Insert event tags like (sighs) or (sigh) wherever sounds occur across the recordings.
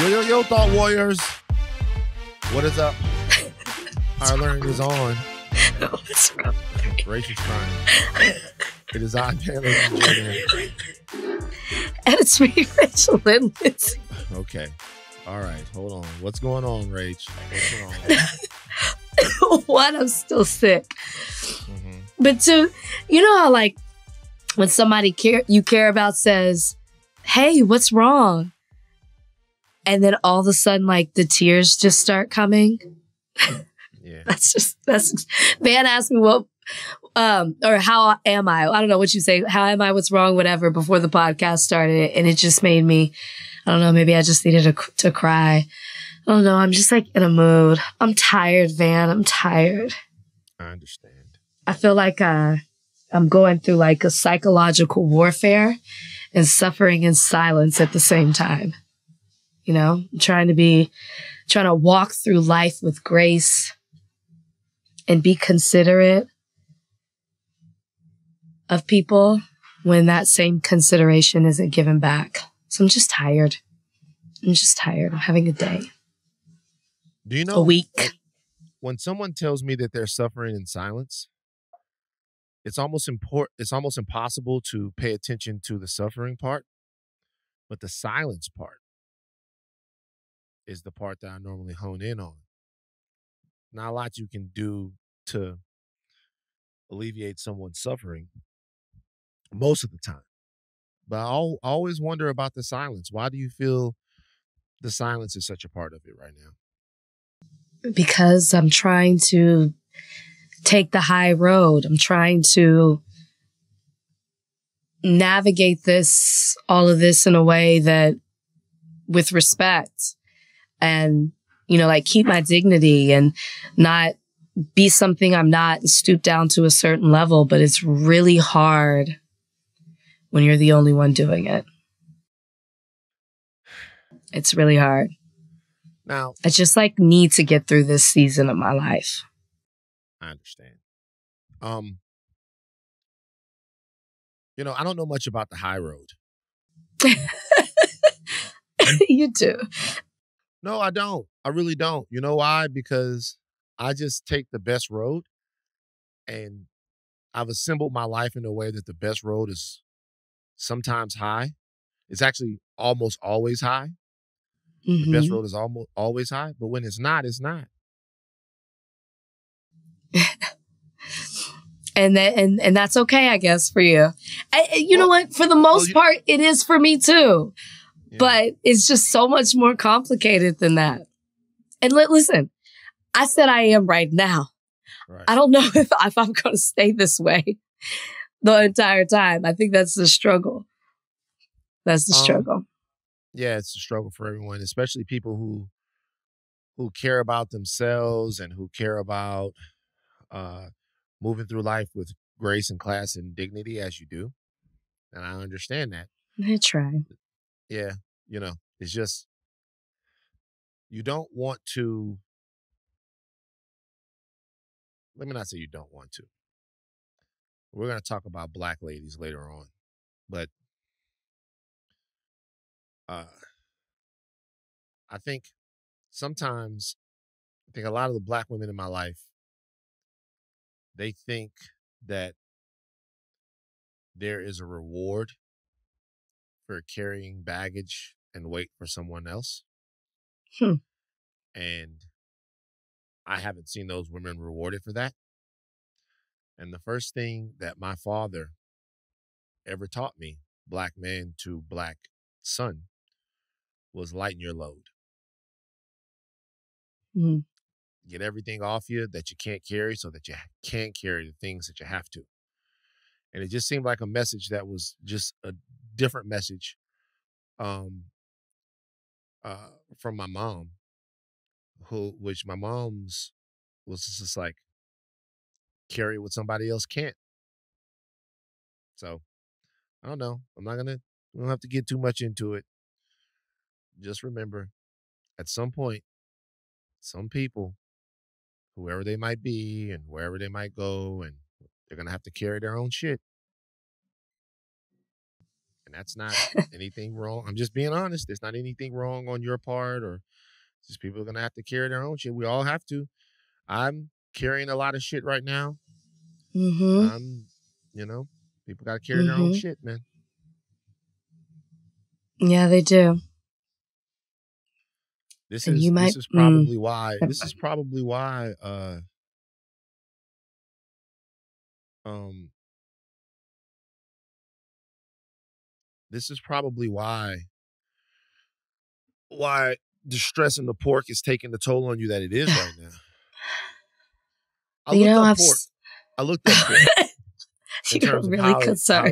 Yo, yo, yo, Thought Warriors. What is up? (laughs) Higher Learning is on. Wrong? Rachel's crying. It is I, Taylor. and. And it's me, Rachel Lindsay. Okay. All right. Hold on. What's going on, Rach? What's wrong? One, (laughs) I'm still sick. Mhm. But two, you know how like when somebody care you care about says, "Hey, what's wrong?" And then all of a sudden, like the tears just start coming. Yeah. (laughs) That's just that's. Van asked me what, um, or how am I? I don't know what you say. How am I? What's wrong? Whatever. Before the podcast started, and it just made me. I don't know. Maybe I just needed to to cry. I don't know. I'm just like in a mood. I'm tired, Van. I'm tired. I understand. I feel like uh, I'm going through like a psychological warfare and suffering in silence at the same time. You know, trying to be, trying to walk through life with grace and be considerate of people when that same consideration isn't given back. So I'm just tired. I'm just tired. I'm having a day, Do you know a week. when someone tells me that they're suffering in silence, it's almost import it's almost impossible to pay attention to the suffering part, but the silence part is the part that I normally hone in on. Not a lot you can do to alleviate someone's suffering most of the time. But I always wonder about the silence. Why do you feel the silence is such a part of it right now? because I'm trying to take the high road. I'm trying to navigate this, all of this in a way that with respect and, you know, like keep my dignity and not be something I'm not and stoop down to a certain level. But it's really hard when you're the only one doing it. It's really hard. Now, I just like need to get through this season of my life. I understand. Um, you know, I don't know much about the high road. (laughs) you do. No, I don't. I really don't. You know why? Because I just take the best road and I've assembled my life in a way that the best road is sometimes high. It's actually almost always high. The best Mhm. road is almost always high, but when it's not, it's not. (laughs) And that and and that's okay, I guess, for you. I, I- you know what? For the most you- part, it is for me too. Yeah. But it's just so much more complicated than that. And li- listen, I said I am right now. right. I don't know (laughs) if, if I'm going to stay this way the entire time. I think that's the struggle. That's the Um, struggle. yeah, it's a struggle for everyone, especially people who who care about themselves and who care about uh moving through life with grace and class and dignity as you do. And I understand that. I try. Yeah, you know, it's just you don't want to let me not say you don't want to. We're going to talk about black ladies later on. But uh I think sometimes I think a lot of the black women in my life they think that there is a reward for carrying baggage and weight for someone else. Hmm. And I haven't seen those women rewarded for that. And the first thing that my father ever taught me, black man to black son, was lighten your load. Mhm. Get everything off you that you can't carry so that you can't carry the things that you have to. And it just seemed like a message that was just a different message um uh from my mom who which my mom's was just like carry what somebody else can't. So i don't know i'm not gonna we don't have to get too much into it. Just remember at some point some people whoever they might be and wherever they might go and they're gonna have to carry their own shit that's not anything wrong. I'm just being honest. There's not anything wrong on your part, or just people are gonna have to carry their own shit. We all have to. I'm carrying a lot of shit right now. Mm-hmm. I'm, you know, people got to carry their own Mhm. shit, man. Yeah, they do. This And is you might- this is mm. probably why this is (laughs) probably why uh um this is probably why why the stress in the pork is taking the toll on you that it is right (laughs) now. I you know, up I've. pork. I looked up pork (laughs) You're really how how concerned.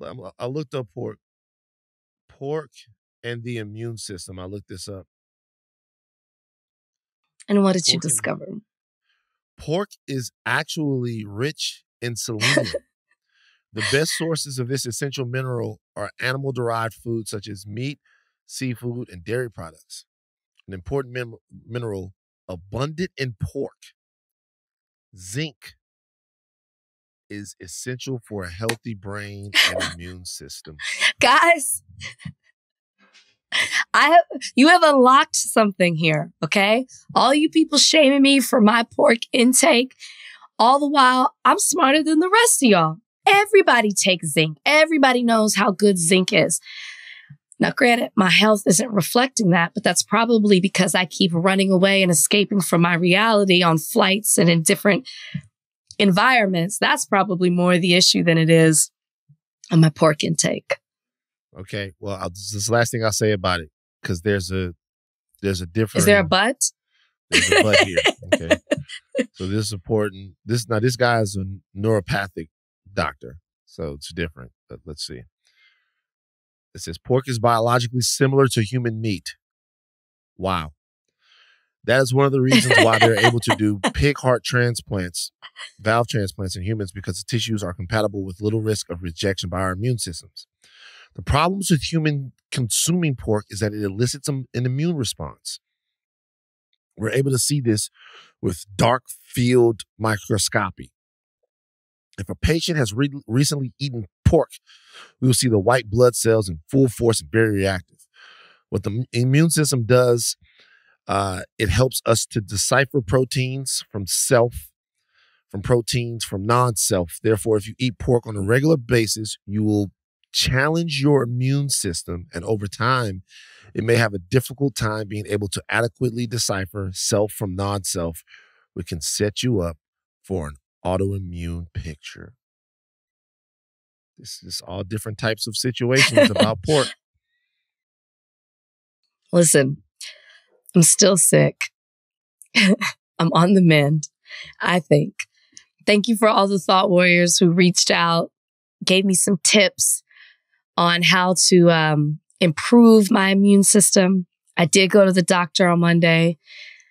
it- I'm- uh, looked up pork. Pork and the immune system. I looked this up. and what did you pork and- discover? pork is actually rich in selenium. The best sources of this essential mineral are animal derived foods such as meat, seafood, and dairy products. An important min- mineral abundant in pork, zinc, is essential for a healthy brain and immune system. (laughs) Guys, I have you have unlocked something here, okay? All you people shaming me for my pork intake, all the while I'm smarter than the rest of y'all. Everybody takes zinc. Everybody knows how good zinc is. Now, granted, my health isn't reflecting that, but that's probably because I keep running away and escaping from my reality on flights and in different environments. That's probably more the issue than it is on my pork intake. Okay, well, I'll, this is the last thing I'll say about it because there's a there's a difference. Is there a but? There's a but here. (laughs) Okay. so this is important. This now this guy is a naturopathic doctor, so it's different. But let's see. It says pork is biologically similar to human meat. Wow. That is one of the reasons why they're able to do (laughs) pig heart transplants, valve transplants in humans because the tissues are compatible with little risk of rejection by our immune systems. The problems with human consuming pork is that it elicits an an immune response. We're able to see this with dark field microscopy. If a patient has re- recently eaten pork, we will see the white blood cells in full force and very reactive. What the immune system does, uh, it helps us to decipher proteins from self, from proteins from non self. Therefore, if you eat pork on a regular basis, you will challenge your immune system, and over time, it may have a difficult time being able to adequately decipher self from non self, which can set you up for an autoimmune picture. This is all different types of situations about pork. (laughs) Listen, I'm still sick. (laughs) I'm on the mend, I think. Thank you for all the thought warriors who reached out, gave me some tips on how to um, improve my immune system. I did go to the doctor on Monday.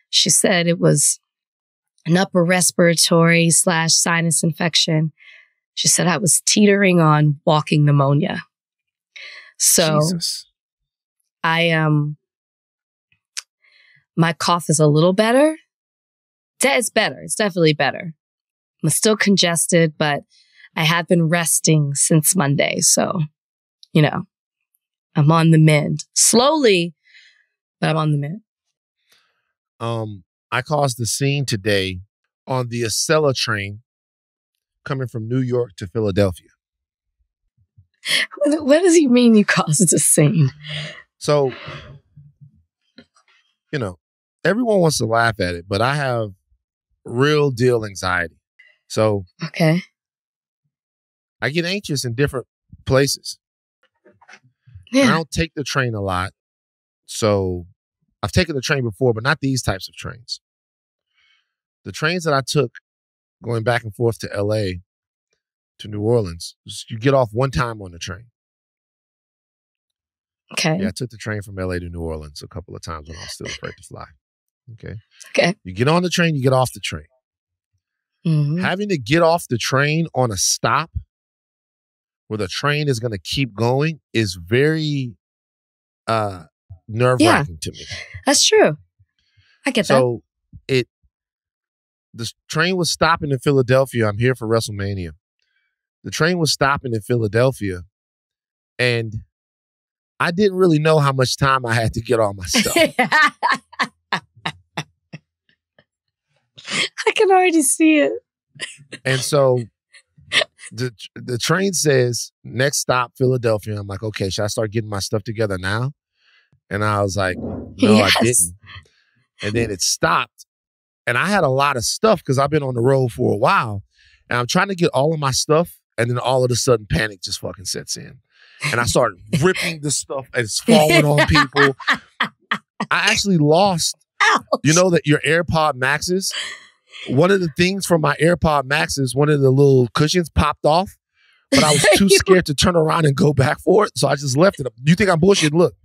She said it was an upper respiratory slash sinus infection. She said I was teetering on walking pneumonia. So Jesus. I um my cough is a little better. It's better. It's definitely better. I'm still congested, but I have been resting since Monday. So, you know, I'm on the mend. Slowly, but I'm on the mend. Um, I caused the scene today on the Acela train coming from New York to Philadelphia. What (laughs) what does he mean you caused a scene? So, you know, everyone wants to laugh at it, but I have real deal anxiety. So Okay. I get anxious in different places. I don't take the train a lot. So I've taken the train before, but not these types of trains. The trains that I took going back and forth to LA to New Orleans, you get off one time on the train. Okay. Yeah, I took the train from LA to New Orleans a couple of times when I was still afraid to fly. Okay. Okay. You get on the train, you get off the train. Mhm. Having to get off the train on a stop where the train is going to keep going is very uh nerve wracking to me. That's true. I get that. So it the train was stopping in Philadelphia. I'm here for WrestleMania. The train was stopping in Philadelphia And I didn't really know how much time I had to get all my stuff. (laughs) I can already see it. and so the the train says next stop Philadelphia. I'm like, okay, should I start getting my stuff together now? And I was like, no, (laughs) Yes. I didn't. And then it stopped. And I had a lot of stuff because I've been on the road for a while. And I'm trying to get all of my stuff. And then all of a sudden panic just fucking sets in. And I started (laughs) ripping the stuff and it's falling on people. I actually lost you know that your AirPod Maxes, one of the things from my AirPod Maxes, one of the little cushions popped off, but I was too (laughs) scared to turn around and go back for it. So I just left it. You think I'm bullshit? Look,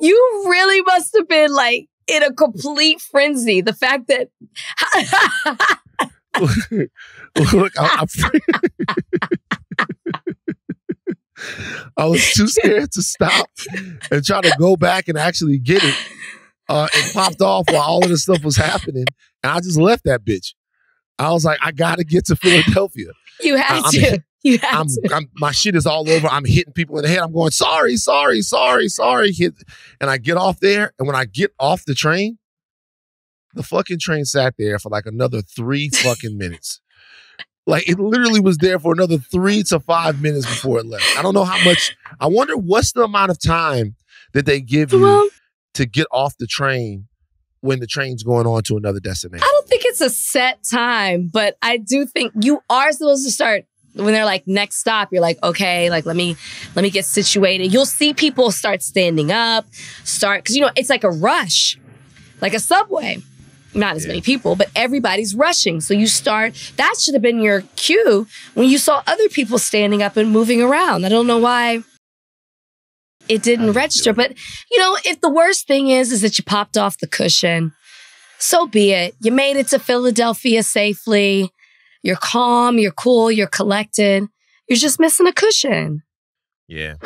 You really must have been like in a complete frenzy. The fact that (laughs) look, I, I, (laughs) I was too scared to stop and try to go back and actually get it. Uh, it popped off while all of this stuff was happening, and I just left that bitch. I was like, I got to get to Philadelphia. you had I'm- to. (laughs) You I'm. I'm my shit is all over. I'm hitting people in the head. I'm going, sorry, sorry, sorry, sorry. Hit, and I get off there, and when I get off the train, the fucking train sat there for like another three (laughs) fucking minutes. Like it literally was there for another three to five minutes before it left. I don't know how much. I wonder what's the amount of time that they give you to get off the train when the train's going on to another destination. I don't think it's a set time, but I do think you are supposed to start when they're like next stop. You're like, okay, like let me let me get situated. You'll see people start standing up, start because you know it's like a rush, like a subway. Not as Yeah. many people, but everybody's rushing. So you start. That should have been your cue when you saw other people standing up and moving around. I don't know why it didn't didn't register, but you know, if the worst thing is is that you popped off the cushion, so be it. You made it to Philadelphia safely. You're calm, you're cool, you're collected. You're just missing a cushion. Yeah.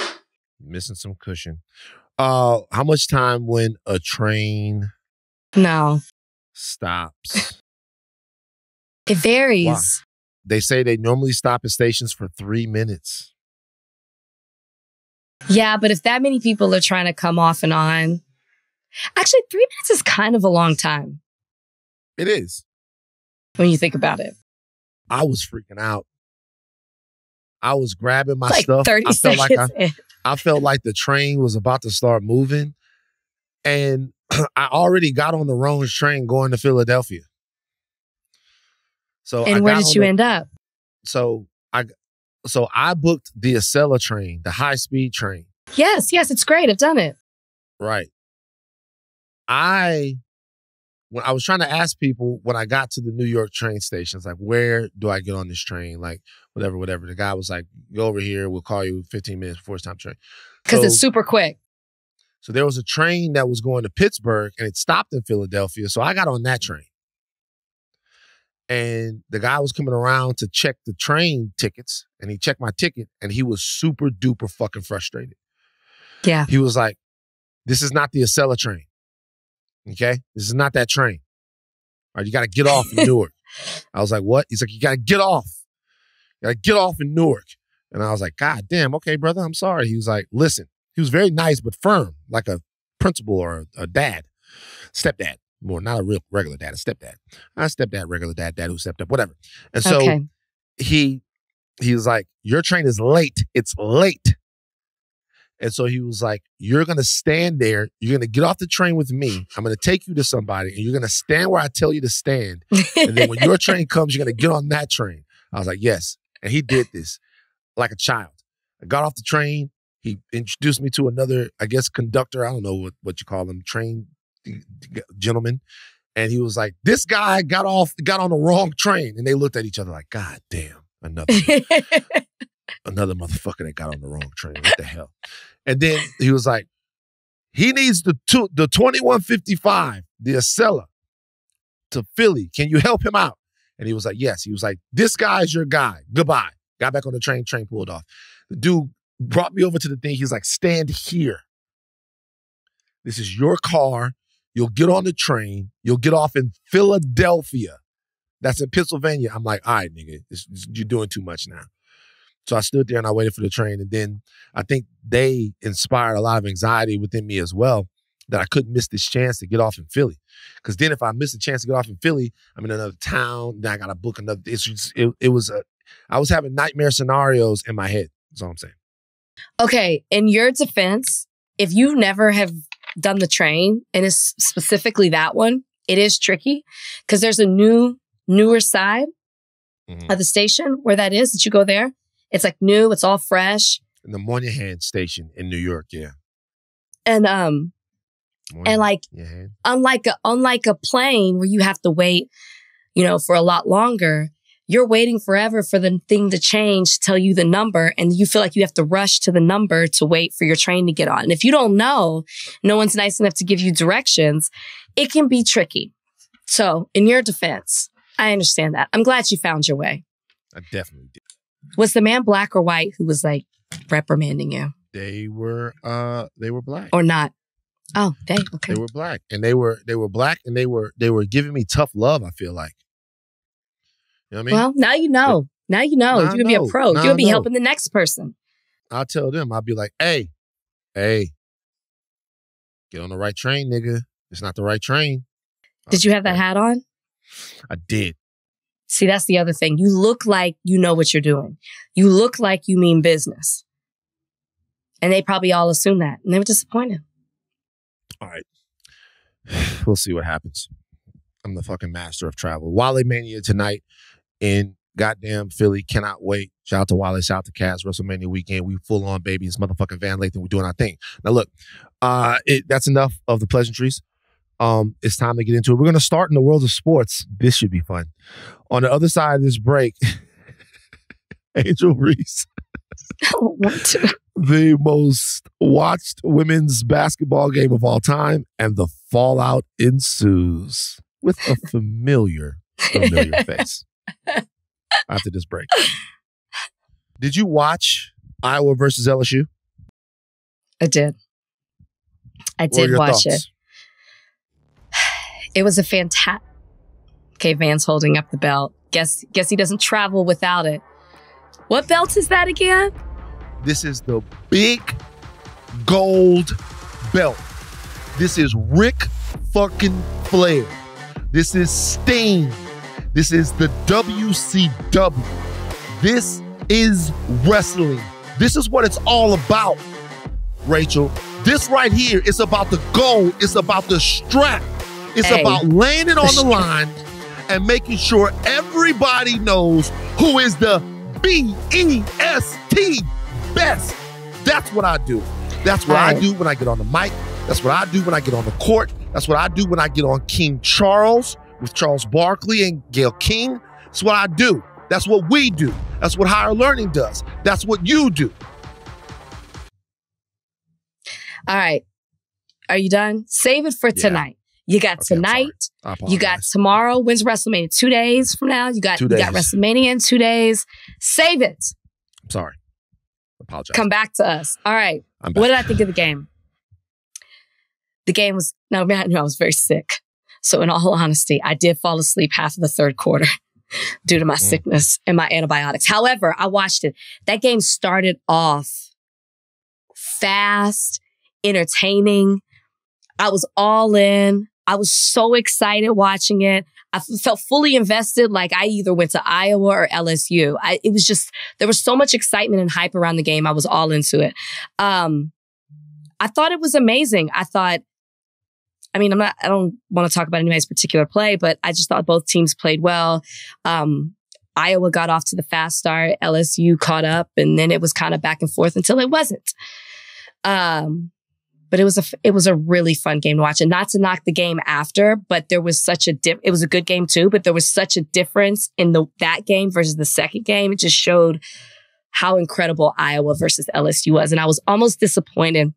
Missing some cushion. Uh how much time when a train No, stops? it varies. they say they normally stop at stations for three minutes. Yeah, but if that many people are trying to come off and on, actually, three minutes is kind of a long time It is. when you think about it. I was freaking out. I was grabbing my like stuff. 30 I felt like I, in. I felt like the train was about to start moving. And (clears throat) I already got on the wrong train going to Philadelphia. So I And where got did you the- end up? So I so I booked the Acela train, the high speed train. Yes, yes, it's great. I've done it. Right. I when I was trying to ask people when I got to the New York train stations, like where do I get on this train? Like whatever, whatever. The guy was like, "Go over here. We'll call you 15 minutes before it's time to train." Because So- it's super quick. So there was a train that was going to Pittsburgh and it stopped in Philadelphia. So I got on that train. And the guy was coming around to check the train tickets and he checked my ticket and he was super duper fucking frustrated. Yeah. He was like, This is not the Acela train. Okay? This is not that train. All right, you got to get off in (laughs) Newark. I was like, What? He's like, You got to get off. You got to get off in Newark. And I was like, God damn, okay, brother, I'm sorry. He was like, Listen, he was very nice but firm, like a principal or a, a dad, stepdad, more not a real regular dad, a stepdad. Not a stepdad, regular dad, dad who stepped up, whatever. And so okay. he he was like, Your train is late. It's late. And so he was like, You're gonna stand there, you're gonna get off the train with me. I'm gonna take you to somebody, and you're gonna stand where I tell you to stand. And then when your (laughs) train comes, you're gonna get on that train. I was like, Yes. And he did this like a child. I got off the train. He introduced me to another, I guess, conductor. I don't know what, what you call them, train gentleman. And he was like, This guy got off, got on the wrong train. And they looked at each other like, God damn, another (laughs) another motherfucker that got on the wrong train. What the hell? And then he was like, he needs the two, the 2155, the Acela to Philly. Can you help him out? And he was like, yes. He was like, this guy's your guy. Goodbye. Got back on the train, train pulled off. The dude brought me over to the thing. He's like, stand here. This is your car. You'll get on the train. You'll get off in Philadelphia. That's in Pennsylvania. I'm like, all right, nigga, this- this- you're doing too much now. So I stood there and I waited for the train. And then I think they inspired a lot of anxiety within me as well that I couldn't miss this chance to get off in Philly. Because then if I miss a chance to get off in Philly, I'm in another town. Then I got to book another. It's just, it, it was a, I was having nightmare scenarios in my head. That's all I'm saying. Okay. In your defense, if you never have done the train and it's specifically that one, it is tricky because there's a new, newer side Mhm. of the station where that is. that you go there? It's like new, it's all fresh. In the Moynihan station in New York, yeah. And um, and like Moynihan. unlike a unlike a plane where you have to wait, you know, for a lot longer, you're waiting forever for the thing to change to tell you the number, and you feel like you have to rush to the number to wait for your train to get on. And if you don't know, no one's nice enough to give you directions, it can be tricky. So, in your defense, I understand that. I'm glad you found your way. I definitely did. Was the man black or white who was like reprimanding you They were uh they were black. or not? Oh, they okay. They were black. And they were they were black and they were they were giving me tough love, I feel like. You know what I mean? well, now you know. Now you know. You're gonna be a pro. You're gonna be helping the next person. I'll tell them, I'll be like, hey, hey, get on the right train, nigga. It's not the right train. Did you have that hat on? I did. See, that's the other thing. You look like you know what you're doing. You look like you mean business. And they probably all assume that. And they were disappointed. All right. (sighs) We'll see what happens. I'm the fucking master of travel. Wale Mania tonight in goddamn Philly. Cannot wait. Shout out to Wally. shout out to Cass, WrestleMania weekend. We full on, baby. It's motherfucking Van Lathan. We're doing our thing. Now, look, uh, it, that's enough of the pleasantries. Um, it's time to get into it. We're going to start in the world of sports. This should be fun. On the other side of this break, (laughs) Angel Reese I want to. (laughs) the most watched women's basketball game of all time, and the fallout ensues with a familiar, familiar (laughs) face. After this break, did you watch Iowa versus LSU? I did. I did watch thoughts? it. It was a fantastic. Okay, holding up the belt. Guess guess he doesn't travel without it. What belt is that again? This is the big gold belt. This is Ric fucking Flair. This is Sting. This is the WCW. This is wrestling. This is what it's all about, Rachel. This right here is about the gold. It's about the strap. It's Hey. about laying it on the (laughs) line and making sure everybody knows who is the B E S T best. That's what I do. That's what I do when I get on the mic. That's what I do when I get on the court. That's what I do when I get on King Charles with Charles Barkley and Gayle King. That's what I do. That's what we do. That's what higher learning does. That's what you do. All right. Are you done? Save it for Yeah. tonight. You got Okay, tonight. You got tomorrow. When's WrestleMania? Two days from now. You got you got. WrestleMania in two days. Save it. I'm sorry. Apologize. Come back to us. All right. What did I think of the game? The game was no man. No, I was very sick. So in all honesty, I did fall asleep half of the third quarter (laughs) due to my Mm. sickness and my antibiotics. However, I watched it. That game started off fast, entertaining. I was all in. I was so excited watching it. I felt fully invested, like I either went to Iowa or LSU. I, it was just there was so much excitement and hype around the game. I was all into it. Um, I thought it was amazing. I thought, I mean, I'm not, I don't want to talk about anybody's particular play, but I just thought both teams played well. Um, Iowa got off to the fast start. LSU caught up, and then it was kind of back and forth until it wasn't. Um, but it was a it was a really fun game to watch, and not to knock the game after, but there was such a dip. It was a good game too, but there was such a difference in the that game versus the second game. It just showed how incredible Iowa versus LSU was, and I was almost disappointed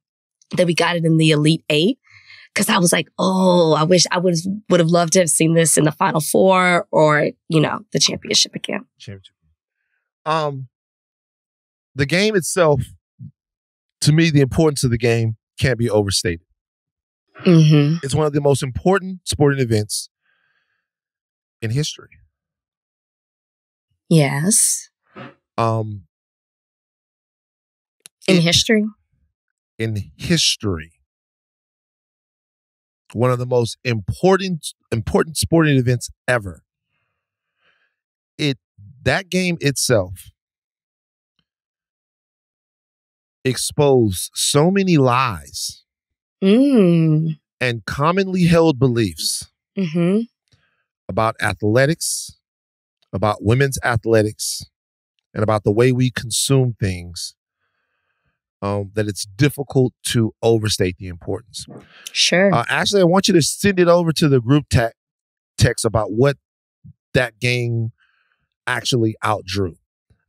that we got it in the Elite Eight because I was like, oh, I wish I would would have loved to have seen this in the Final Four or you know the championship again. championship. Um, the game itself, to me, the importance of the game can't be overstated. hmm It's one of the most important sporting events in history. Yes. Um, In it- history? in history. One of the most important important sporting events ever. It that game itself exposed so many lies Mm. and commonly held beliefs hmm about athletics, about women's athletics, and about the way we consume things. Um, that it's difficult to overstate the importance. Sure. Uh, Ashley, I want you to send it over to the group te- text about what that game actually outdrew.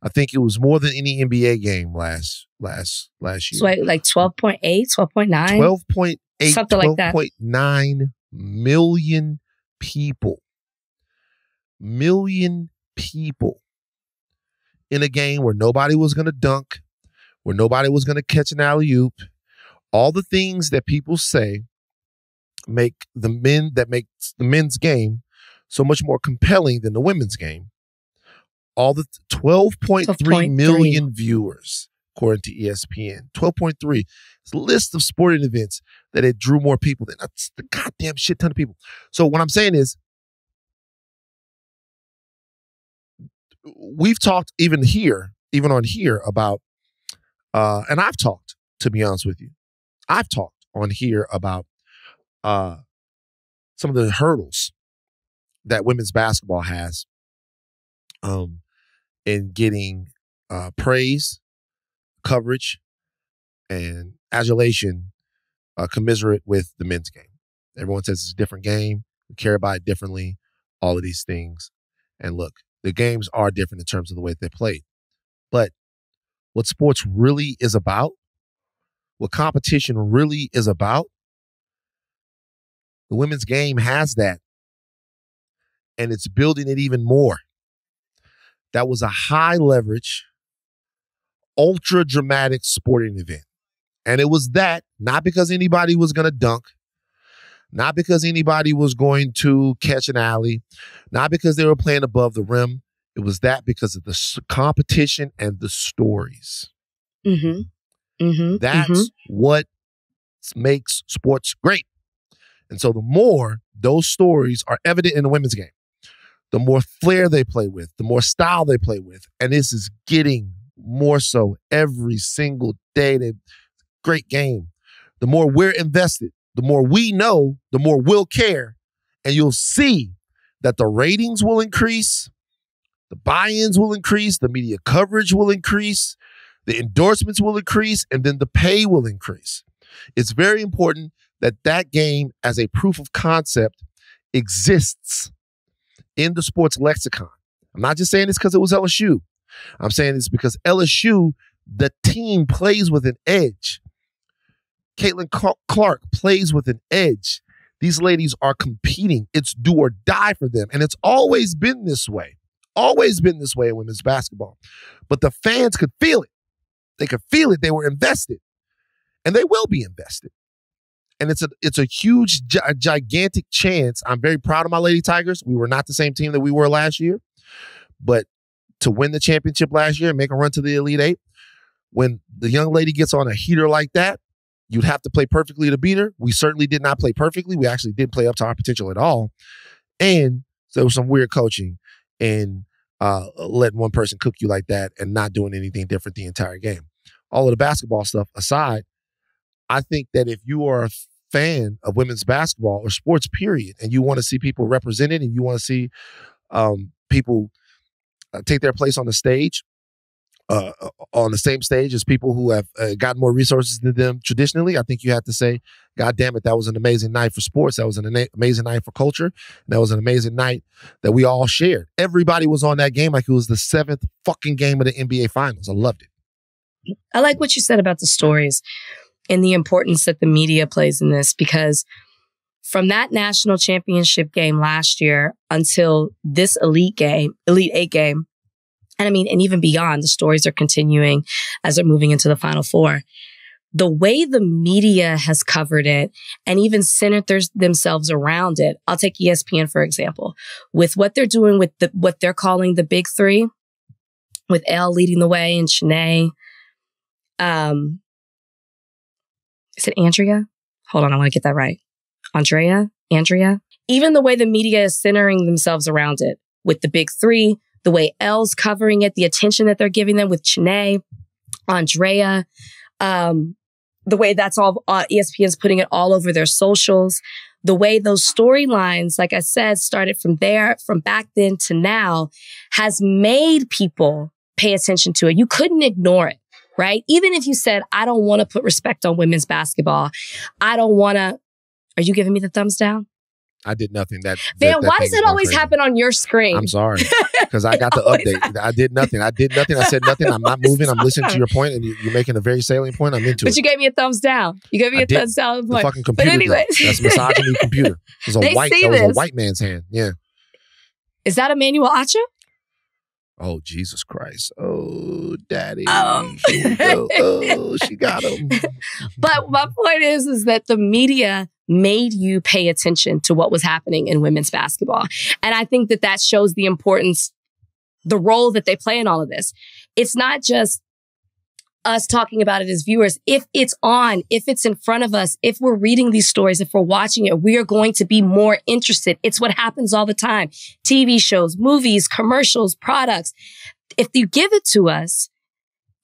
I think it was more than any NBA game last last last year. so like, like 12.8, 12.9? 12.8, Something like that. 12.9 million people. Million people in a game where nobody was going to dunk, where nobody was going to catch an alley oop. All the things that people say make the men that makes the men's game so much more compelling than the women's game. All the 12.3 12.3. million viewers, according to ESPN. 12.3. It's a list of sporting events that it drew more people than that's the goddamn shit ton of people. So what I'm saying is we've talked even here, even on here about uh and I've talked, to be honest with you. I've talked on here about uh some of the hurdles that women's basketball has um in getting uh praise, coverage, and adulation uh, commiserate with the men's game. Everyone says it's a different game. We care about it differently. All of these things. And look, the games are different in terms of the way they're played. But what sports really is about, what competition really is about, the women's game has that. And it's building it even more. That was a high leverage, ultra dramatic sporting event. And it was that, not because anybody was going to dunk, not because anybody was going to catch an alley, not because they were playing above the rim. It was that because of the s- competition and the stories. Mm-hmm. Mm-hmm. That's what makes sports great. And so the more those stories are evident in the women's game, the more flair they play with, the more style they play with. And this is getting more so every single day. They great game. The more we're invested, the more we know, the more we'll care. And you'll see that the ratings will increase, the buy-ins will increase, the media coverage will increase, the endorsements will increase, and then the pay will increase. It's very important that that game as a proof of concept exists in the sports lexicon. I'm not just saying this because it was LSU. I'm saying this because LSU, the team plays with an edge. Caitlin Clark plays with an edge. These ladies are competing. It's do or die for them. And it's always been this way. Always been this way in women's basketball. But the fans could feel it. They could feel it. They were invested. And they will be invested. And it's a it's a huge, gi- gigantic chance. I'm very proud of my Lady Tigers. We were not the same team that we were last year. But to win the championship last year and make a run to the Elite Eight, when the young lady gets on a heater like that, you'd have to play perfectly to beat her. We certainly did not play perfectly. We actually didn't play up to our potential at all. And there was some weird coaching and uh, letting one person cook you like that and not doing anything different the entire game. All of the basketball stuff aside, I think that if you are a fan of women's basketball or sports, period, and you want to see people represented and you want to see um, people uh, take their place on the stage, uh, on the same stage as people who have uh, gotten more resources than them traditionally, I think you have to say, God damn it, that was an amazing night for sports. That was an amazing night for culture. That was an amazing night that we all shared. Everybody was on that game like it was the seventh fucking game of the NBA Finals. I loved it. I like what you said about the stories and the importance that the media plays in this because from that national championship game last year until this elite game, elite eight game, and I mean, and even beyond, the stories are continuing as they're moving into the final four. The way the media has covered it and even centered themselves around it. I'll take ESPN, for example, with what they're doing with the, what they're calling the big three, with Elle leading the way and Shanae um, is it Andrea? Hold on, I want to get that right. Andrea, Andrea. Even the way the media is centering themselves around it with the big three, the way Elle's covering it, the attention that they're giving them with Chiney, Andrea, um, the way that's all uh, ESPN's putting it all over their socials, the way those storylines, like I said, started from there, from back then to now, has made people pay attention to it. You couldn't ignore it, right? Even if you said, I don't want to put respect on women's basketball, I don't want to. Are you giving me the thumbs down? I did nothing. That, Van, that why does it always crazy. happen on your screen? I'm sorry (laughs) because I got the update. I did nothing. I did nothing. I said nothing. I'm not (laughs) moving. I'm listening to your point, and you- you're making a very salient point. I'm into But it. But you gave me a thumbs down. You gave me I a did. thumbs down. the point. fucking computer. did. anyways. that's misogyny computer. It was a (laughs) They white. That was a white man's hand. Yeah. Is that Emmanuel Acho? Oh Jesus Christ. Oh, daddy. Um. Here. Oh, she got (laughs) him. But my point is, is that the media made you pay attention to what was happening in women's basketball. And I think that that shows the importance, the role that they play in all of this. It's not just us talking about it as viewers. If it's on, if it's in front of us, if we're reading these stories, if we're watching it, we are going to be more interested. It's what happens all the time. TV shows, movies, commercials, products. If you give it to us,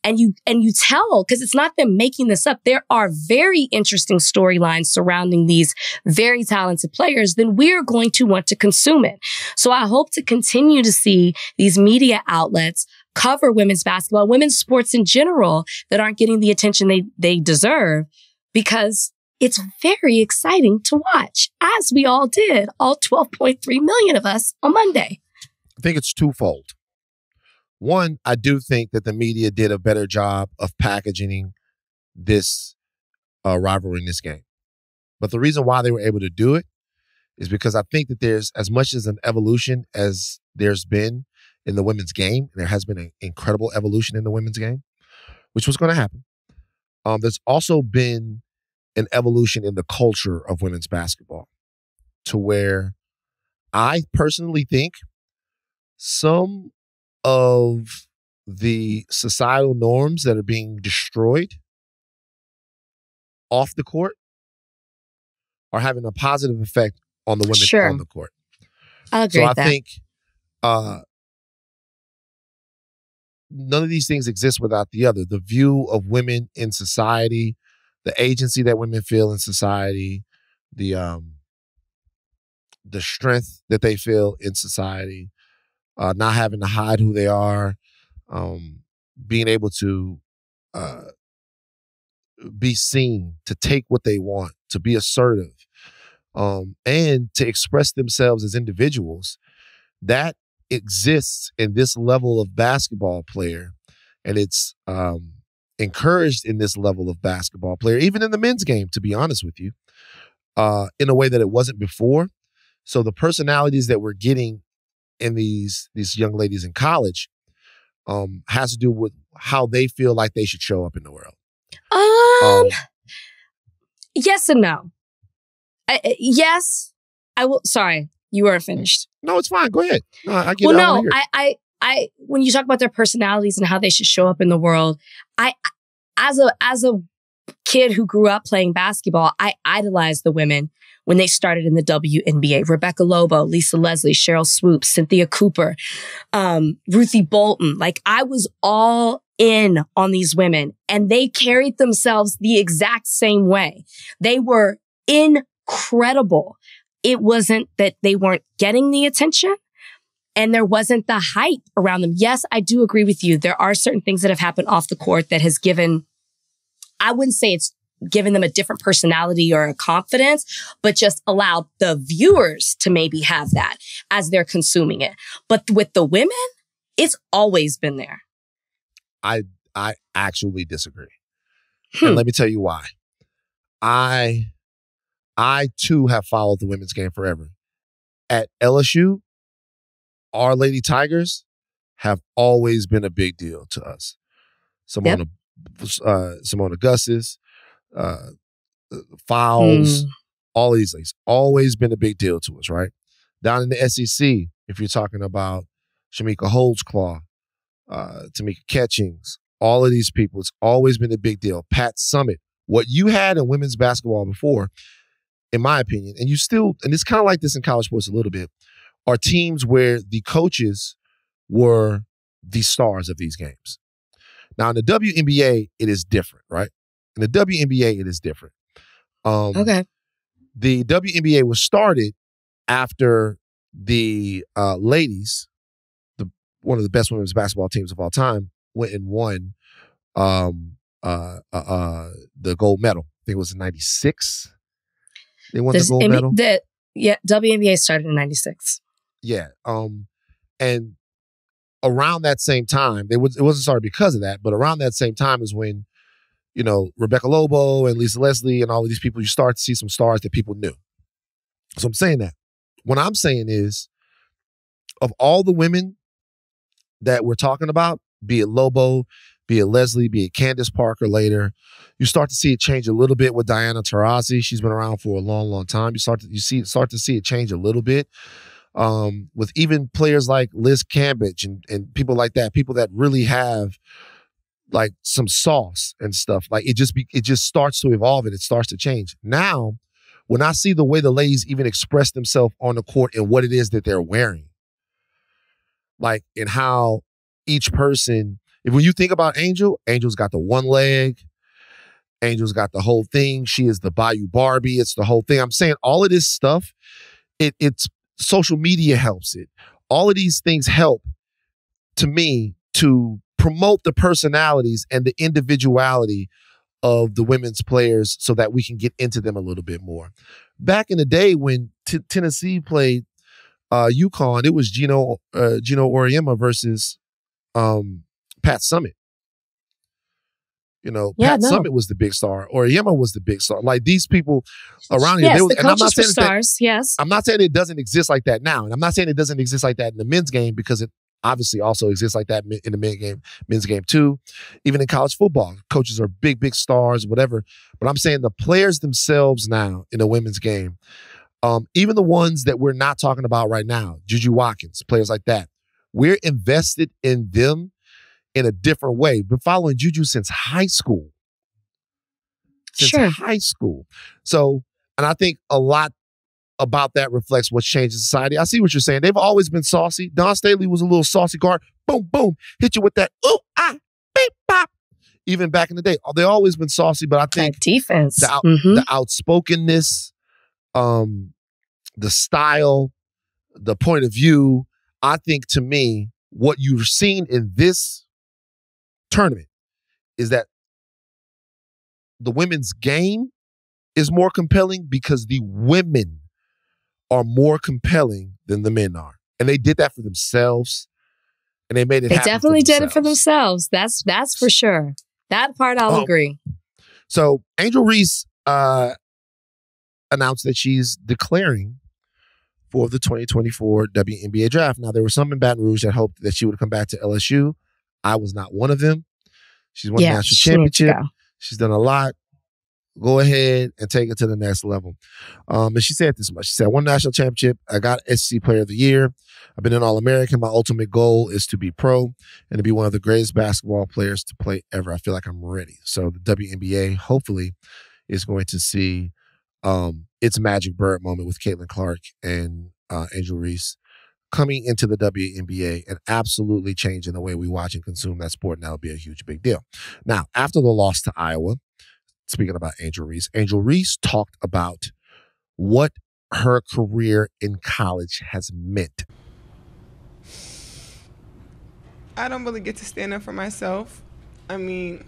and you and you tell because it's not them making this up there are very interesting storylines surrounding these very talented players then we're going to want to consume it so i hope to continue to see these media outlets cover women's basketball women's sports in general that aren't getting the attention they they deserve because it's very exciting to watch as we all did all 12.3 million of us on monday I think it's twofold. One, I do think that the media did a better job of packaging this uh, rivalry in this game. But the reason why they were able to do it is because I think that there's as much as an evolution as there's been in the women's game. There has been an incredible evolution in the women's game, which was going to happen. Um, there's also been an evolution in the culture of women's basketball to where I personally think some of the societal norms that are being destroyed off the court are having a positive effect on the women Sure. on the court. i'll agree So I that think uh, none of these things exist without the other. The view of women in society, the agency that women feel in society, the um, the strength that they feel in society, uh, not having to hide who they are, um, being able to uh, be seen, to take what they want, to be assertive, um, and to express themselves as individuals. That exists in this level of basketball player, and it's um, encouraged in this level of basketball player, even in the men's game. To be honest with you, uh, in a way that it wasn't before. So the personalities that we're getting in these these young ladies in college um, has to do with how they feel like they should show up in the world. um Um, yes and no. I, I- yes, I will. Sorry, you weren't finished. no, it's fine. Go ahead. No, I get Well, no, wanna hear it. I, I, I. When you talk about their personalities and how they should show up in the world, I, as a as a kid who grew up playing basketball, I idolized the women when they started in the WNBA. Rebecca Lobo, Lisa Leslie, Sheryl Swoopes, Cynthia Cooper, um, Ruthie Bolton. Like I was all in on these women and they carried themselves the exact same way. They were incredible. It wasn't that they weren't getting the attention and there wasn't the hype around them. Yes, I do agree with you. There are certain things that have happened off the court that has given, I wouldn't say it's given them a different personality or a confidence, but just allowed the viewers to maybe have that as they're consuming it. But with the women, it's always been there. I I actually disagree. Hmm. And let me tell you why. I I too have followed the women's game forever. At LSU, our Lady Tigers have always been a big deal to us. Seimone uh Seimone Augustus, uh Fowles, Hmm. all these things. Always been a big deal to us, right? Down in the SEC, if you're talking about Chamique Holdsclaw, uh, Tamika Catchings, all of these people. It's always been a big deal. Pat Summitt, what you had in women's basketball before, in my opinion, and you still, and it's kind of like this in college sports a little bit, are teams where the coaches were the stars of these games. Now in the WNBA, it is different, right? In the WNBA, it is different. Um, Okay. the WNBA was started after the uh, ladies, the one of the best women's basketball teams of all time, went and won um, uh, uh, uh, the gold medal. I think it was in '96. They won There's- the gold mean, medal. the- yeah, WNBA started in 96. Yeah. Um, and around that same time, they was it wasn't started because of that, but around that same time is when, you know, Rebecca Lobo and Lisa Leslie and all of these people, you start to see some stars that people knew. So I'm saying that. What I'm saying is, of all the women that we're talking about, be it Lobo, be it Leslie, be it Candace Parker later, you start to see it change a little bit with Diana Taurasi. She's been around for a long, long time. You start to you see start to see it change a little bit um, with even players like Liz Cambage and, and people like that, people that really have like some sauce and stuff. Like it just be, it just starts to evolve and it starts to change. Now, when I see the way the ladies even express themselves on the court and what it is that they're wearing, like and how each person, if when you think about Angel, Angel's got the one leg. Angel's got the whole thing. She is the Bayou Barbie. It's the whole thing. I'm saying all of this stuff, it it's social media helps it. All of these things help to me to promote the personalities and the individuality of the women's players so that we can get into them a little bit more. Back in the day when T- Tennessee played uh UConn, it was Geno uh, Geno Auriemma versus um Pat Summitt. You know, Yeah, Pat no. Summitt was the big star. Auriemma was the big star. Like these people around here, yes, they was, the and I'm not were saying that. Yes. I'm not saying it doesn't exist like that now, and I'm not saying it doesn't exist like that in the men's game because it obviously also exists like that in the men's game, men's game too. Even in college football, coaches are big, big stars, whatever. But I'm saying the players themselves now in the women's game, um, even the ones that we're not talking about right now, Juju Watkins, players like that, we're invested in them in a different way. Been following Juju since high school. Since Sure. high school. So, and I think a lot about that reflects what's changed in society. I see what you're saying. They've always been saucy. Dawn Staley was a little saucy guard. Boom, boom, hit you with that. Ooh, ah, beep, bop. Even back in the day, they always been saucy. But I think Like defense. the out- Mhm. the outspokenness, um, the style, the point of view. I think to me, what you've seen in this tournament is that the women's game is more compelling because the women are more compelling than the men are. And they did that for themselves. And they made it They definitely did it for themselves. That's that's for sure. That part I'll Um, agree. So Angel Reese uh, announced that she's declaring for the 2024 WNBA draft. Now there were some in Baton Rouge that hoped that she would come back to LSU. I was not one of them. She's won the yeah, national she championship. She's done a lot. Go ahead and take it to the next level. Um, and she said this much. She said, "One national championship. I got SEC player of the year. I've been an All American. My ultimate goal is to be pro and to be one of the greatest basketball players to play ever. I feel like I'm ready. So the WNBA hopefully is going to see um, its magic bird moment with Caitlin Clark and uh, Angel Reese coming into the WNBA and absolutely changing the way we watch and consume that sport. And that'll be a huge, big deal. Now, after the loss to Iowa, speaking about Angel Reese, Angel Reese talked about what her career in college has meant. I don't really get to stand up for myself. I mean,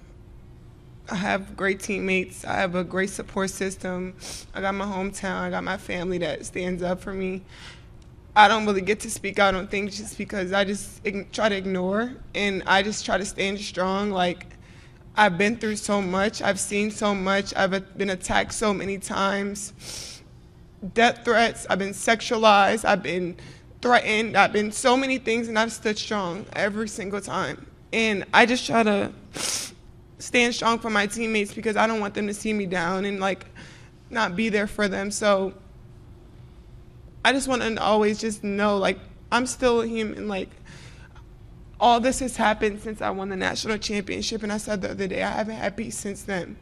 I have great teammates. I have a great support system. I got my hometown. I got my family that stands up for me. I don't really get to speak out on things just because I just try to ignore and I just try to stand strong. Like, I've been through so much. I've seen so much. I've been attacked so many times. Death threats. I've been sexualized. I've been threatened. I've been so many things, and I've stood strong every single time. And I just try to stand strong for my teammates because I don't want them to see me down and like not be there for them. So I just want to always just know like I'm still a human. Like all this has happened since I won the national championship, and I said the other day I haven't had peace since then,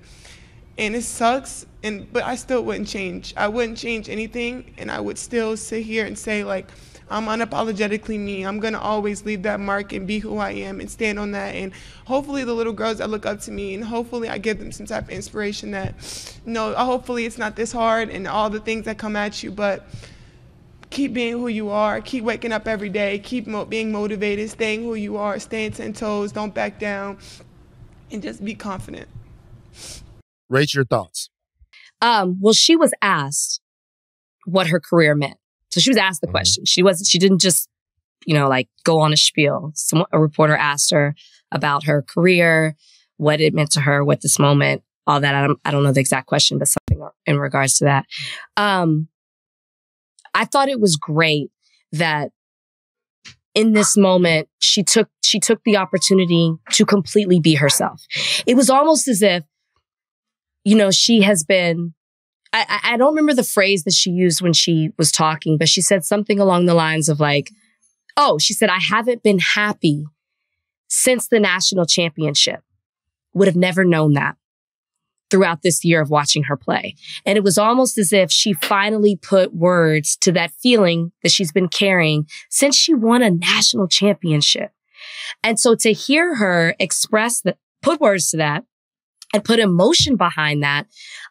and it sucks. And but I still wouldn't change. I wouldn't change anything, and I would still sit here and say like. I'm unapologetically me. I'm gonna always leave that mark and be who I am and stand on that. And hopefully, the little girls that look up to me, and hopefully, I give them some type of inspiration that, you know, hopefully it's not this hard and all the things that come at you, but keep being who you are, keep waking up every day, keep mo- being motivated, staying who you are, staying 10 toes, don't back down, and just be confident. Rate your thoughts. Um, well, she was asked what her career meant. So she was asked the mm-hmm. question. She wasn't, she didn't just, you know, like go on a spiel. Some, a reporter asked her about her career, what it meant to her, what this moment, all that. I don't, I don't know the exact question, but something in regards to that. Um, I thought it was great that in this moment she took she took the opportunity to completely be herself. It was almost as if, you know, she has been. I, I don't remember the phrase that she used when she was talking, but she said something along the lines of like, "Oh, she said I haven't been happy since the national championship. Would have never known that." Throughout this year of watching her play. And it was almost as if she finally put words to that feeling that she's been carrying since she won a national championship. And so to hear her express that, put words to that and put emotion behind that,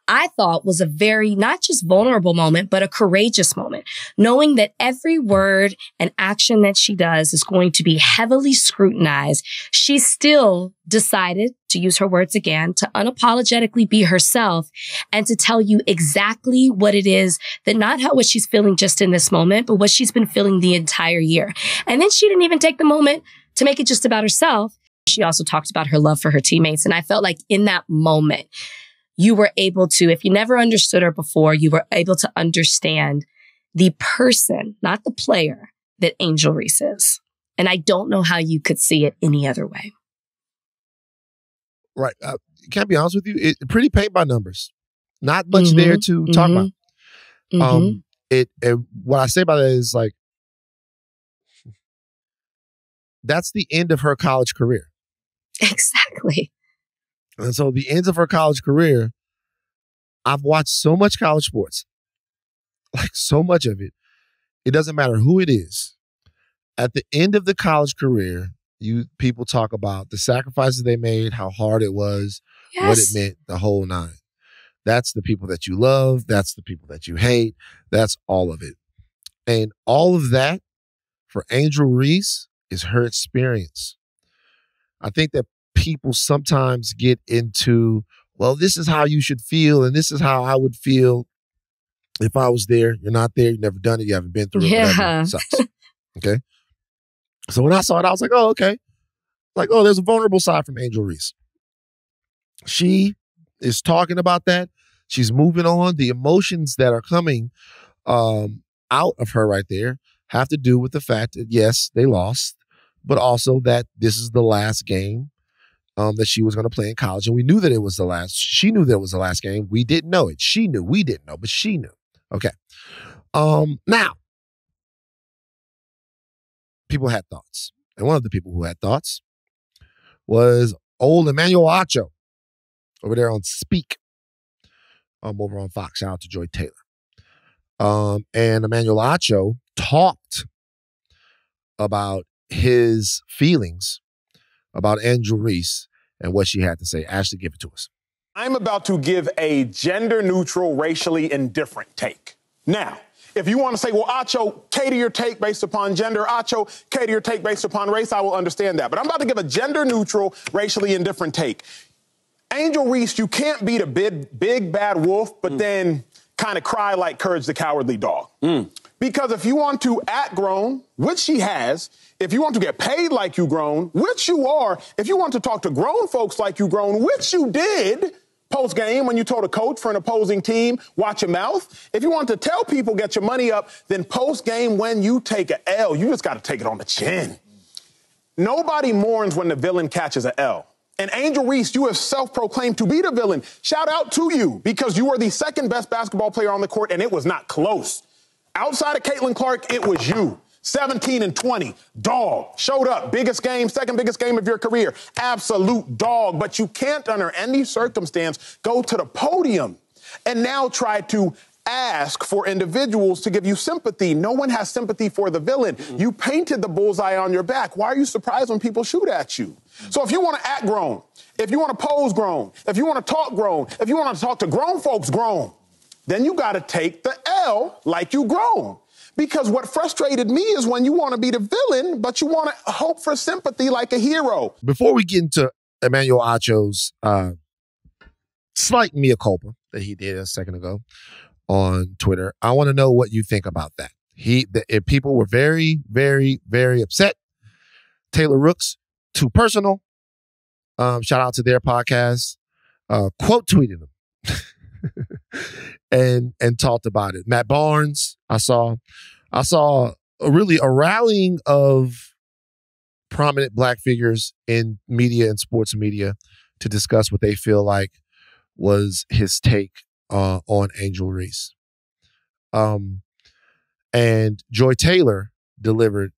I thought was a very, not just vulnerable moment, but a courageous moment, knowing that every word and action that she does is going to be heavily scrutinized. She still decided to use her words again, to unapologetically be herself and to tell you exactly what it is that not how what she's feeling just in this moment, but what she's been feeling the entire year. And then she didn't even take the moment to make it just about herself. She also talked about her love for her teammates. And I felt like in that moment, you were able to, if you never understood her before, you were able to understand the person, not the player that Angel Reese is. And I don't know how you could see it any other way. Right. Uh, can't be honest with you. It, pretty paint by numbers. Not much mm-hmm, there to mm-hmm, talk about. Mm-hmm. Um, it, it, what I say about it is like that's the end of her college career. (laughs) Exactly. And so the ends of her college career, I've watched so much college sports, like so much of it. It doesn't matter who it is. At the end of the college career, you people talk about the sacrifices they made, how hard it was, yes. what it meant, the whole nine. That's the people that you love. That's the people that you hate. That's all of it. And all of that for Angel Reese is her experience. I think that people sometimes get into, well, this is how you should feel, and this is how I would feel if I was there. You're not there. You've never done it. You haven't been through it. Yeah. It sucks. (laughs) okay. So when I saw it, I was like, oh, okay. Like, oh, there's a vulnerable side from Angel Reese. She is talking about that. She's moving on. The emotions that are coming um, out of her right there have to do with the fact that, yes, they lost, but also that this is the last game um, that she was going to play in college. And we knew that it was the last. She knew that it was the last game. We didn't know it. She knew. We didn't know, but she knew. Okay. Um, now, people had thoughts. And one of the people who had thoughts was old Emmanuel Acho over there on Speak. Um, over on Fox. Shout out to Joy Taylor. Um, and Emmanuel Acho talked about his feelings about Angel Reese and what she had to say. Ashley, give it to us. I'm about to give a gender neutral, racially indifferent take. Now, if you want to say, well, Acho, cater your take based upon gender, Acho, cater your take based upon race, I will understand that. But I'm about to give a gender neutral, racially indifferent take. Angel Reese, you can't beat a big, big bad wolf, but mm. then kind of cry like Courage the Cowardly Dog. Mm. Because if you want to act grown, which she has, if you want to get paid like you grown, which you are, if you want to talk to grown folks like you grown, which you did post game when you told a coach for an opposing team, watch your mouth. If you want to tell people get your money up, then post game when you take a L, you just got to take it on the chin. Nobody mourns when the villain catches a L. And Angel Reese, you have self proclaimed to be the villain. Shout out to you because you were the second best basketball player on the court and it was not close. Outside of Caitlin Clark, it was you. 17 and 20, dog. Showed up, biggest game, second biggest game of your career, absolute dog. But you can't, under any circumstance, go to the podium and now try to ask for individuals to give you sympathy. No one has sympathy for the villain. Mm-hmm. You painted the bullseye on your back. Why are you surprised when people shoot at you? So if you want to act grown, if you want to pose grown, if you want to talk grown, if you want to talk to grown folks grown, then you got to take the L like you grown. Because what frustrated me is when you want to be the villain, but you want to hope for sympathy like a hero. Before we get into Emmanuel Acho's uh, slight mea culpa that he did a second ago, on Twitter. I want to know what you think about that. He, the, people were very, very, very upset. Taylor Rooks, too personal. Um, shout out to their podcast. Uh, quote tweeted him (laughs) (laughs) and and talked about it. Matt Barnes, I saw, I saw a really a rallying of prominent black figures in media and sports media to discuss what they feel like was his take uh, on Angel Reese. Um, and Joy Taylor delivered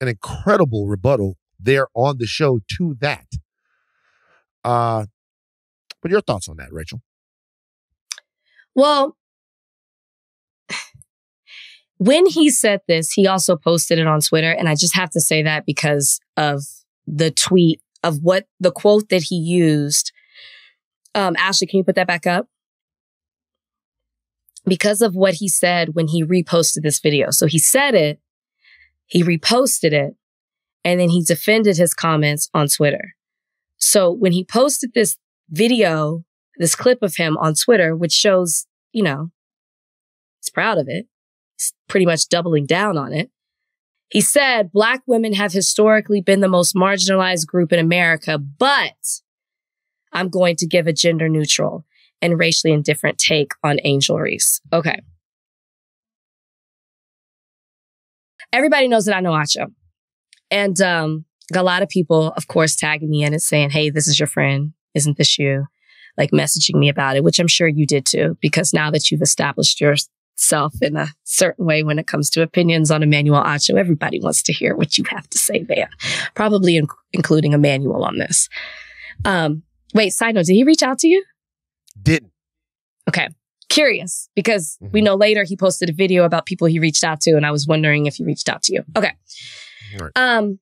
an incredible rebuttal there on the show to that. Uh, but your thoughts on that, Rachel? Well, when he said this, he also posted it on Twitter. And I just have to say that because of the tweet of what the quote that he used. Um, Ashley, can you put that back up? because of what he said when he reposted this video. So he said it, he reposted it, and then he defended his comments on Twitter. So when he posted this video, this clip of him on Twitter, which shows, you know, he's proud of it, he's pretty much doubling down on it. He said, Black women have historically been the most marginalized group in America, but I'm going to give a gender neutral and racially indifferent take on Angel Reese. Okay. Everybody knows that I know Acho. And um, got a lot of people, of course, tagging me in and saying, hey, this is your friend. Isn't this you? Like messaging me about it, which I'm sure you did too, because now that you've established yourself in a certain way when it comes to opinions on Emmanuel Acho, everybody wants to hear what you have to say there, probably in- including Emmanuel on this. Um, wait, side note, did he reach out to you? Didn't. Okay. Curious because mm-hmm. we know later he posted a video about people he reached out to, and I was wondering if he reached out to you. Okay. Right. Um,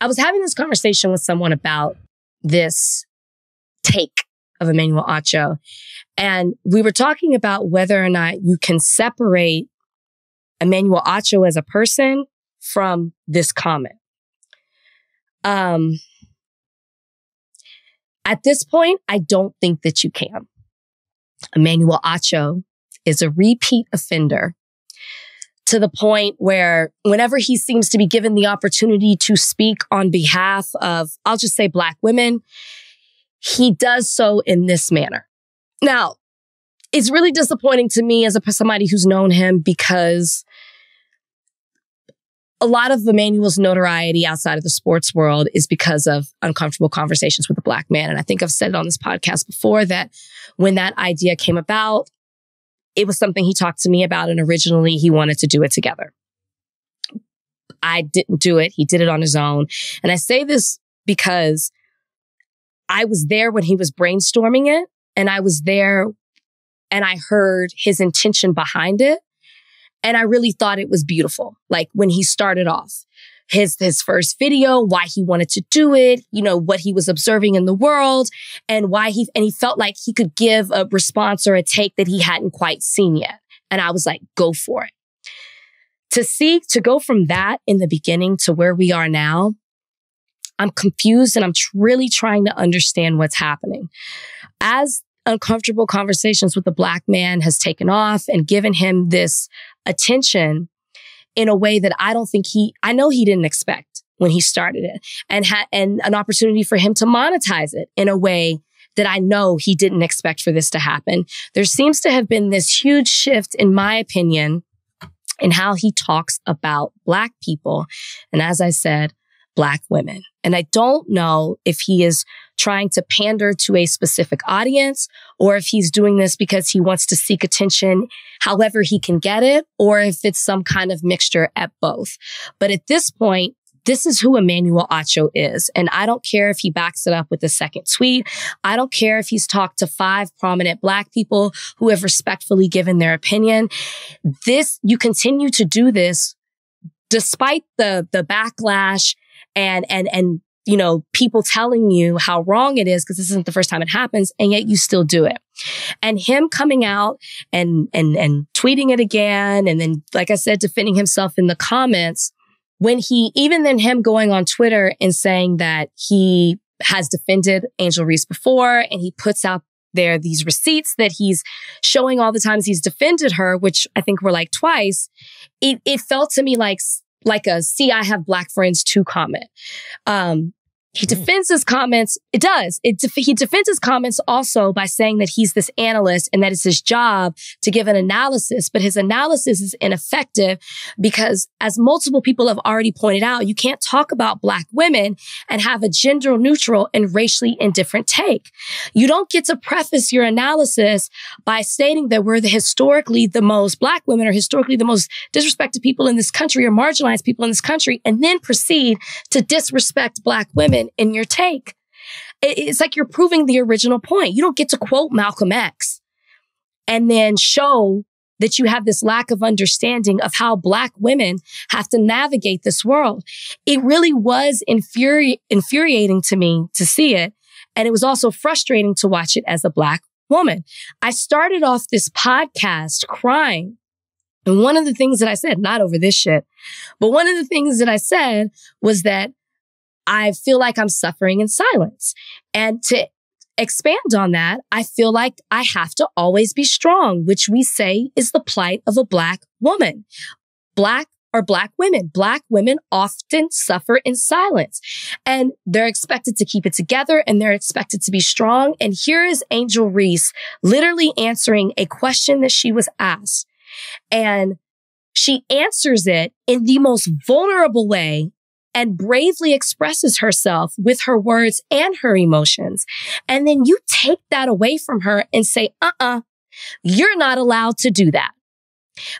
I was having this conversation with someone about this take of Emmanuel Acho, and we were talking about whether or not you can separate Emmanuel Acho as a person from this comment. Um, at this point, I don't think that you can. Emmanuel Acho is a repeat offender to the point where whenever he seems to be given the opportunity to speak on behalf of, I'll just say black women, he does so in this manner. Now, it's really disappointing to me as a somebody who's known him because a lot of Emmanuel's notoriety outside of the sports world is because of uncomfortable conversations with a black man. And I think I've said it on this podcast before that when that idea came about, it was something he talked to me about. And originally he wanted to do it together. I didn't do it. He did it on his own. And I say this because I was there when he was brainstorming it and I was there and I heard his intention behind it. And I really thought it was beautiful. Like when he started off his, his first video, why he wanted to do it, you know, what he was observing in the world and why he, and he felt like he could give a response or a take that he hadn't quite seen yet. And I was like, go for it. To see, to go from that in the beginning to where we are now, I'm confused and I'm really trying to understand what's happening. As uncomfortable conversations with a black man has taken off and given him this attention in a way that I don't think he, I know he didn't expect when he started it and had, and an opportunity for him to monetize it in a way that I know he didn't expect for this to happen. There seems to have been this huge shift, in my opinion, in how he talks about black people. And as I said, black women. And I don't know if he is trying to pander to a specific audience or if he's doing this because he wants to seek attention however he can get it or if it's some kind of mixture at both. But at this point, this is who Emmanuel Acho is. And I don't care if he backs it up with a second tweet. I don't care if he's talked to five prominent black people who have respectfully given their opinion. This, you continue to do this despite the, the backlash and, and, and, you know, people telling you how wrong it is because this isn't the first time it happens and yet you still do it. And him coming out and, and, and tweeting it again. And then, like I said, defending himself in the comments when he, even then him going on Twitter and saying that he has defended Angel Reese before and he puts out there these receipts that he's showing all the times he's defended her, which I think were like twice. It, it felt to me like, like a see, I have black friends to comment. Um, he hmm. defends his comments. It does. It def- he defends his comments also by saying that he's this analyst and that it's his job to give an analysis, but his analysis is ineffective because as multiple people have already pointed out, you can't talk about black women and have a gender neutral and racially indifferent take. You don't get to preface your analysis by stating that we're the historically the most black women are historically the most disrespected people in this country or marginalized people in this country and then proceed to disrespect black women in your take. It's like you're proving the original point. You don't get to quote Malcolm X and then show that you have this lack of understanding of how black women have to navigate this world. It really was infuri- infuriating to me to see it. And it was also frustrating to watch it as a black woman. I started off this podcast crying. And one of the things that I said, not over this shit, but one of the things that I said was that I feel like I'm suffering in silence. And to expand on that, I feel like I have to always be strong, which we say is the plight of a black woman. Black are black women. Black women often suffer in silence and they're expected to keep it together and they're expected to be strong. And here is Angel Reese literally answering a question that she was asked. And she answers it in the most vulnerable way and bravely expresses herself with her words and her emotions. And then you take that away from her and say, uh uh-uh, uh, you are not allowed to do that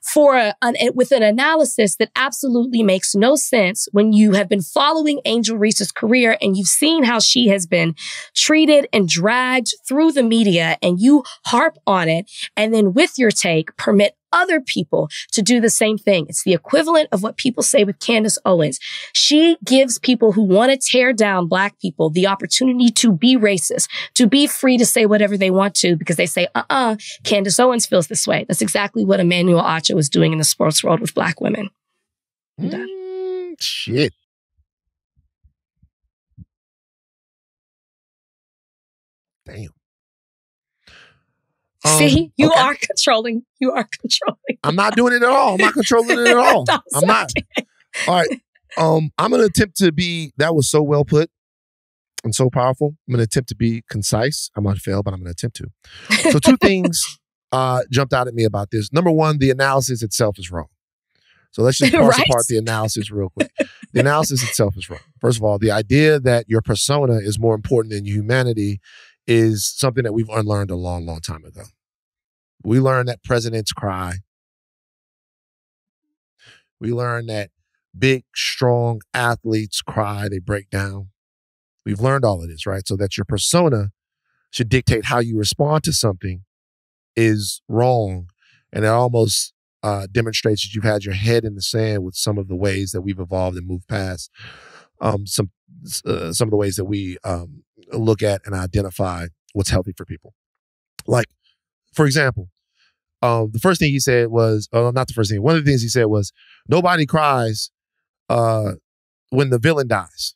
for a, an, with an analysis that absolutely makes no sense when you have been following Angel Reese's career and you've seen how she has been treated and dragged through the media and you harp on it and then with your take permit other people to do the same thing. It's the equivalent of what people say with Candace Owens. She gives people who want to tear down black people the opportunity to be racist, to be free to say whatever they want to because they say, uh-uh, Candace Owens feels this way. That's exactly what Emmanuel Acho was doing in the sports world with black women. Mm, shit. Damn. See, um, you okay. are controlling. You are controlling. I'm not doing it at all. I'm not controlling it at (laughs) all. I'm not. All right. Um, I'm gonna attempt to be. That was so well put and so powerful. I'm gonna attempt to be concise. I might fail, but I'm gonna attempt to. So two things (laughs) uh, jumped out at me about this. Number one, the analysis itself is wrong. So let's just (laughs) parse right? apart the analysis real quick. the analysis itself is wrong. First of all, the idea that your persona is more important than humanity is something that we've unlearned a long, long time ago. We learned that presidents cry. We learned that big, strong athletes cry, they break down. We've learned all of this, right? So that your persona should dictate how you respond to something is wrong. And it almost uh, demonstrates that you've had your head in the sand with some of the ways that we've evolved and moved past um, some uh, some of the ways that we um, look at and identify what's healthy for people. Like, for example, um, the first thing he said was, uh, not the first thing. One of the things he said was, nobody cries uh, when the villain dies.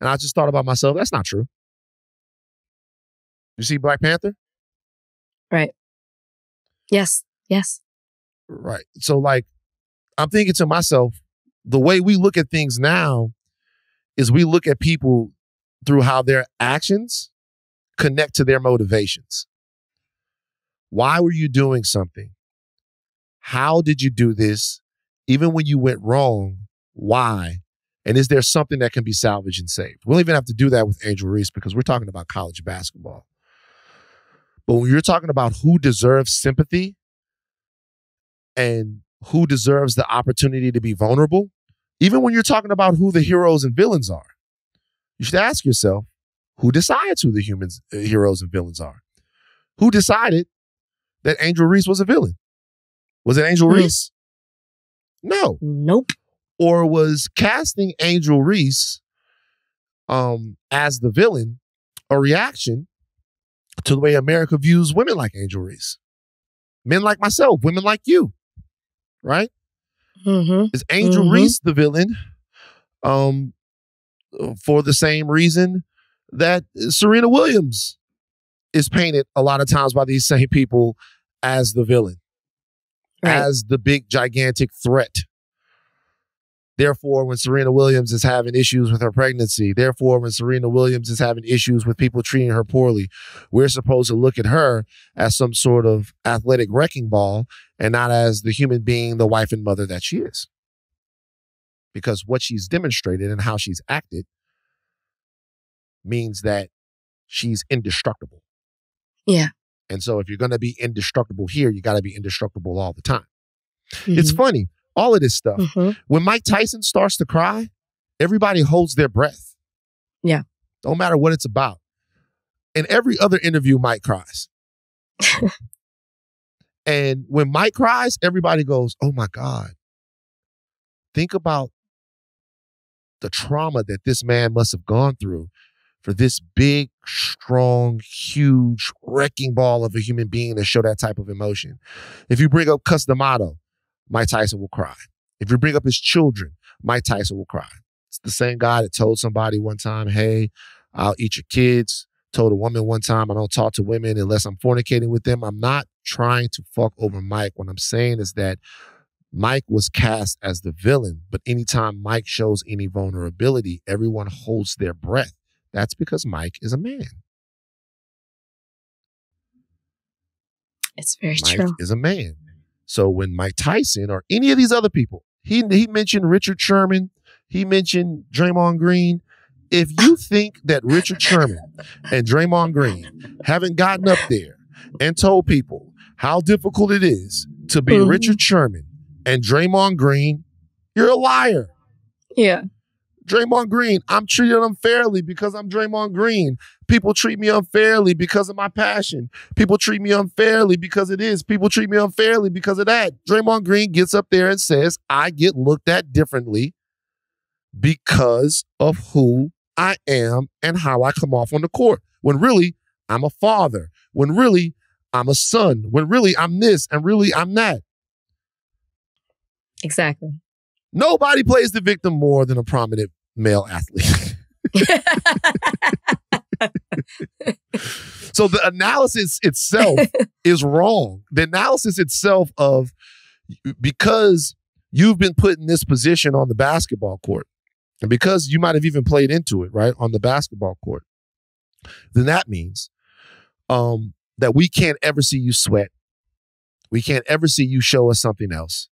And I just thought about myself, that's not true. You see Black Panther? Right. Yes. Yes. Right. So, like, I'm thinking to myself, the way we look at things now is we look at people through how their actions connect to their motivations. Why were you doing something? How did you do this? Even when you went wrong, why? And is there something that can be salvaged and saved? We don't even have to do that with Angel Reese because we're talking about college basketball. But when you're talking about who deserves sympathy and who deserves the opportunity to be vulnerable, even when you're talking about who the heroes and villains are, you should ask yourself who decides who the humans, uh, heroes and villains are? Who decided that Angel Reese was a villain? Was it Angel Hmm. Reese? No. Nope. Or was casting Angel Reese um, as the villain a reaction to the way America views women like Angel Reese? Men like myself, women like you, right? Mm-hmm. Is Angel Mhm. Reese the villain um, for the same reason that Serena Williams is painted a lot of times by these same people as the villain, Right. as the big, gigantic threat? Therefore, when Serena Williams is having issues with her pregnancy, therefore, when Serena Williams is having issues with people treating her poorly, we're supposed to look at her as some sort of athletic wrecking ball and not as the human being, the wife and mother that she is. Because what she's demonstrated and how she's acted means that she's indestructible. Yeah. And so if you're going to be indestructible here, you got to be indestructible all the time. It's funny. All of this stuff. Mhm. When Mike Tyson starts to cry, everybody holds their breath. Yeah. Don't matter what it's about. In every other interview, Mike cries. (laughs) and when Mike cries, everybody goes, Oh my God. Think about the trauma that this man must have gone through for this big, strong, huge wrecking ball of a human being to show that type of emotion. If you bring up Cus D'Amato, Mike Tyson will cry. If you bring up his children, Mike Tyson will cry. It's the same guy that told somebody one time, hey, I'll eat your kids. Told a woman one time, I don't talk to women unless I'm fornicating with them. I'm not trying to fuck over Mike. What I'm saying is that Mike was cast as the villain, but anytime Mike shows any vulnerability, everyone holds their breath. That's because Mike is a man. It's very true. Mike true. is a man. So when Mike Tyson or any of these other people, he he mentioned Richard Sherman, he mentioned Draymond Green. If you think that Richard Sherman and Draymond Green haven't gotten up there and told people how difficult it is to be Mhm. Richard Sherman and Draymond Green, you're a liar. Yeah. Draymond Green, I'm treated unfairly because I'm Draymond Green. People treat me unfairly because of my passion. People treat me unfairly because it is. People treat me unfairly because of that. Draymond Green gets up there and says, I get looked at differently because of who I am and how I come off on the court. When really, I'm a father. When really, I'm a son. When really, I'm this and really, I'm that. Exactly. Nobody plays the victim more than a prominent male athlete. (laughs) so the analysis itself (laughs) is wrong. The analysis itself of because you've been put in this position on the basketball court, and because you might have even played into it, right, on the basketball court, then that means um, that we can't ever see you sweat. We can't ever see you show us something else.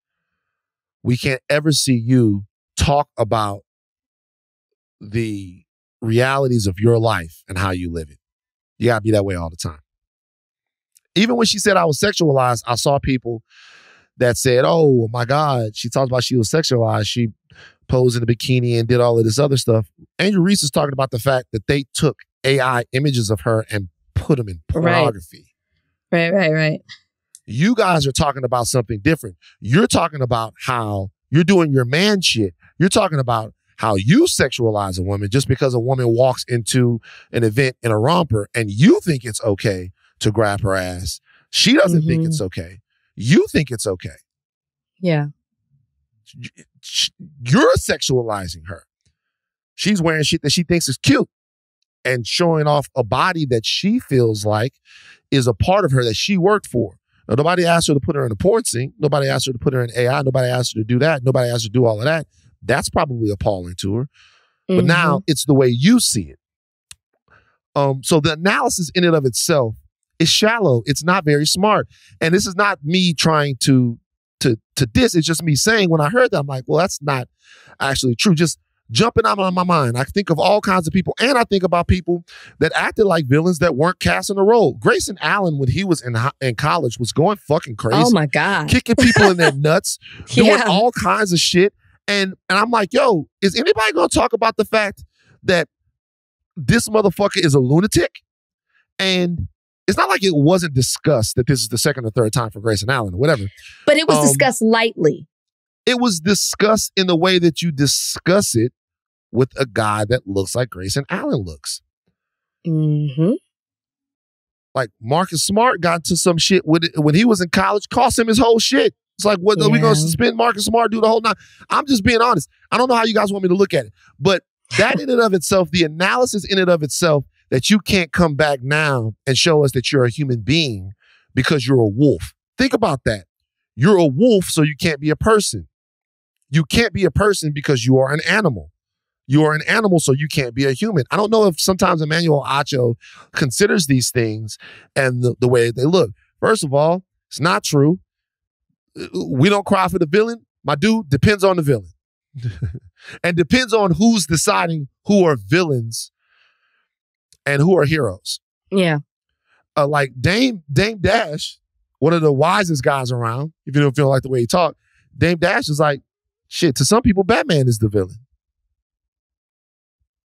We can't ever see you talk about the realities of your life and how you live it. You gotta be that way all the time. Even when she said I was sexualized, I saw people that said, Oh my God, she talked about she was sexualized. She posed in a bikini and did all of this other stuff. Angel Reese is talking about the fact that they took AI images of her and put them in Right. pornography. Right, right, right. You guys are talking about something different. You're talking about how you're doing your man shit. You're talking about how you sexualize a woman just because a woman walks into an event in a romper and you think it's okay to grab her ass. She doesn't think Mhm. it's okay. You think it's okay. Yeah. You're sexualizing her. She's wearing shit that she thinks is cute and showing off a body that she feels like is a part of her that she worked for. Now, nobody asked her to put her in a porn scene. Nobody asked her to put her in AI. Nobody asked her to do that. Nobody asked her to do all of that. That's probably appalling to her. But Mhm. now it's the way you see it. Um, so the analysis in and of itself is shallow. It's not very smart. And this is not me trying to to to diss. It's just me saying when I heard that, I'm like, well, that's not actually true. Just jumping out of my mind. I think of all kinds of people, and I think about people that acted like villains that weren't cast in a role. Grayson Allen, when he was in in college, was going fucking crazy. Oh my god, kicking people in their (laughs) nuts, doing yeah. all kinds of shit. And and I'm like, yo, is anybody gonna talk about the fact that this motherfucker is a lunatic? And it's not like it wasn't discussed that this is the second or third time for Grayson Allen or whatever. But it was um, discussed lightly. It was discussed in the way that you discuss it with a guy that looks like Grayson Allen looks. Mm-hmm. Like Marcus Smart got to some shit with it when he was in college, cost him his whole shit. It's like, what yeah. are we gonna suspend Marcus Smart, do the whole night? I'm just being honest. I don't know how you guys want me to look at it, but that in and of itself, the analysis in and of itself, that you can't come back now and show us that you're a human being because you're a wolf. Think about that. You're a wolf, so you can't be a person. You can't be a person because you are an animal. You are an animal, so you can't be a human. I don't know if sometimes Emmanuel Acho considers these things and the, the way they look. First of all, it's not true. We don't cry for the villain. My dude depends on the villain. (laughs) and depends on who's deciding who are villains and who are heroes. Yeah. Uh, like Dame Dame Dash, one of the wisest guys around, if you don't feel like the way he talked, Dame Dash is like, shit, to some people, Batman is the villain.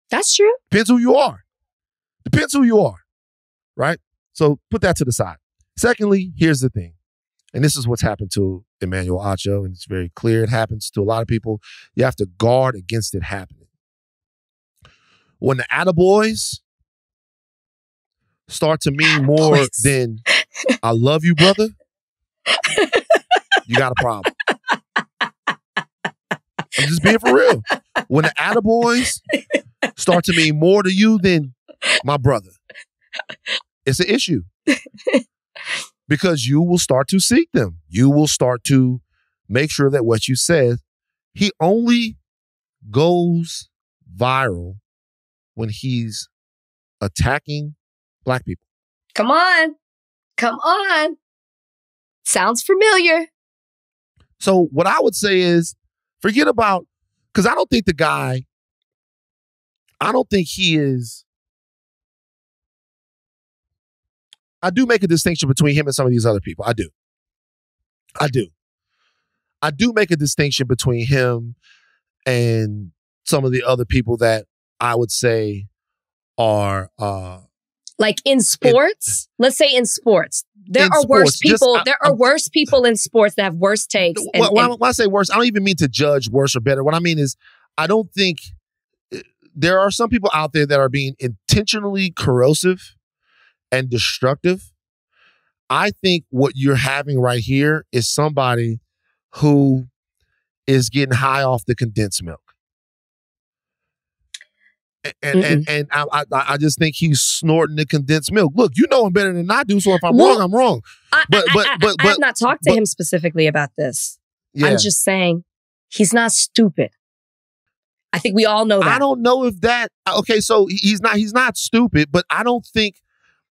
That's true. Depends who you are. Depends who you are. Right? So put that to the side. Secondly, here's the thing. And this is what's happened to Emmanuel Acho, and it's very clear it happens to a lot of people. You have to guard against it happening. When the attaboys start to mean more than I love you, brother, you got a problem. I'm just being for real. When the attaboys start to mean more to you than my brother, it's an issue. (laughs) because you will start to seek them. You will start to make sure that what you said, he only goes viral when he's attacking black people. Come on. Come on. Sounds familiar. So, what I would say is forget about, because I don't think the guy, I don't think he is I do make a distinction between him and some of these other people. I do. I do. I do make a distinction between him and some of the other people that I would say are uh like in sports, in, let's say in sports, there in are sports, worse people. Just, I, there are I'm, worse people in sports that have worse takes. And, when, and, when I say worse, I don't even mean to judge worse or better. What I mean is, I don't think there are some people out there that are being intentionally corrosive and destructive. I think what you're having right here is somebody who is getting high off the condensed milk. And and, and I, I, I just think he's snorting the condensed milk. Look, you know him better than I do, so if I'm well, wrong, I'm wrong. I, but but I, but, but I have not talked to but, him specifically about this. Yeah. I'm just saying he's not stupid. I think we all know that. I don't know if that okay, so he's not he's not stupid, but I don't think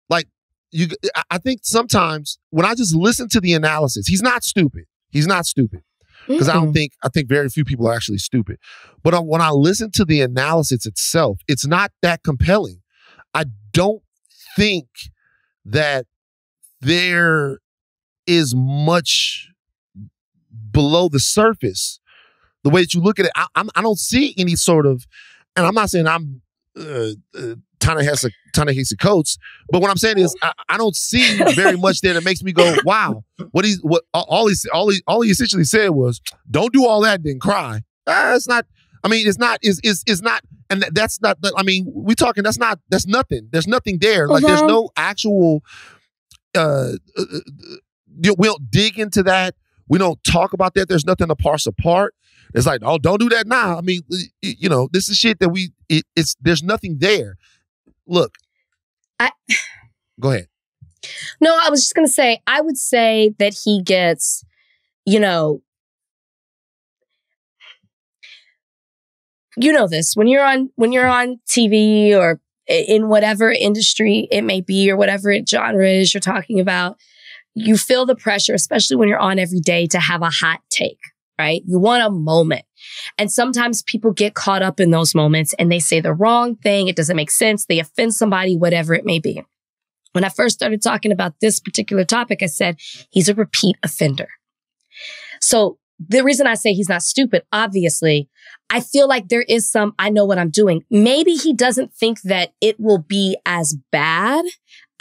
like you, I think sometimes when I just listen to the analysis, he's not stupid. He's not stupid because mm-hmm. I don't think I think very few people are actually stupid. But when I listen to the analysis itself, it's not that compelling. I don't think that there is much below the surface. The way that you look at it, I, I'm, I do not see any sort of, and I'm not saying I'm uh, uh, Ta-Nehisi, Ta-Nehisi Coates. But what I'm saying is, I, I, don't see very much there that makes me go, (laughs) "Wow!" What he, what all he, all he, all he essentially said was, "Don't do all that, then cry." Uh, it's not. I mean, it's not. Is is is not. And that's not. I mean, we're talking. That's not. That's nothing. There's nothing there. Like, there's no actual. Uh, uh, uh we don't dig into that. We don't talk about that. There's nothing to parse apart. It's like, oh, don't do that now. I mean, you know, this is shit that we. It, it's there's nothing there. Look, I go ahead. No, I was just going to say, I would say that he gets, you know, you know this when you're on when you're on TV or in whatever industry it may be or whatever genre is you're talking about, you feel the pressure, especially when you're on every day, to have a hot take. Right? You want a moment. And sometimes people get caught up in those moments and they say the wrong thing. It doesn't make sense. They offend somebody, whatever it may be. When I first started talking about this particular topic, I said he's a repeat offender. So the reason I say he's not stupid, obviously, I feel like there is some, I know what I'm doing. Maybe he doesn't think that it will be as bad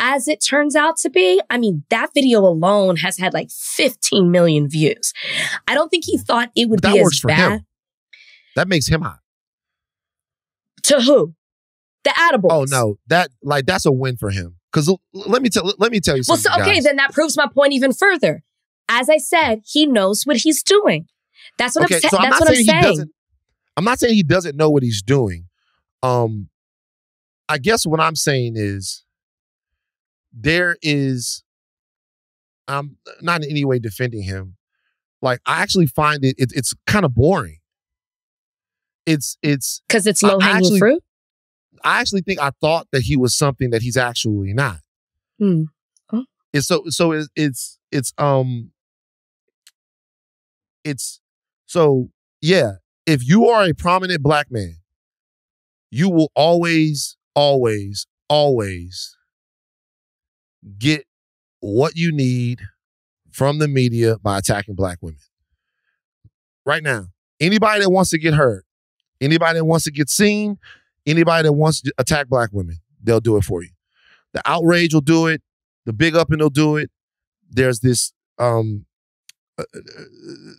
as it turns out to be. I mean, that video alone has had like 15 million views. I don't think he thought it would That be works as for bad. him. That makes him hot. To who? The Attaboys. Oh no, that like that's a win for him. Because let me tell let me tell you Well, something. so, okay, guys. then that proves my point even further. As I said, he knows what he's doing. That's what okay, I'm, sa- so I'm that's what I'm saying saying. he doesn't. I'm not saying he doesn't know what he's doing. Um, I guess what I'm saying is there is. I'm not in any way defending him. Like I actually find it, it it's kind of boring. It's it's Because it's low hanging fruit. I actually think I thought that he was something that he's actually not. Hmm. It's so so it's it's it's um it's so yeah, if you are a prominent black man, you will always, always, always get what you need from the media by attacking black women. Right now, anybody that wants to get heard, anybody that wants to get seen, anybody that wants to attack black women, they'll do it for you. The outrage will do it. The big up and they'll do it. There's this um uh, uh,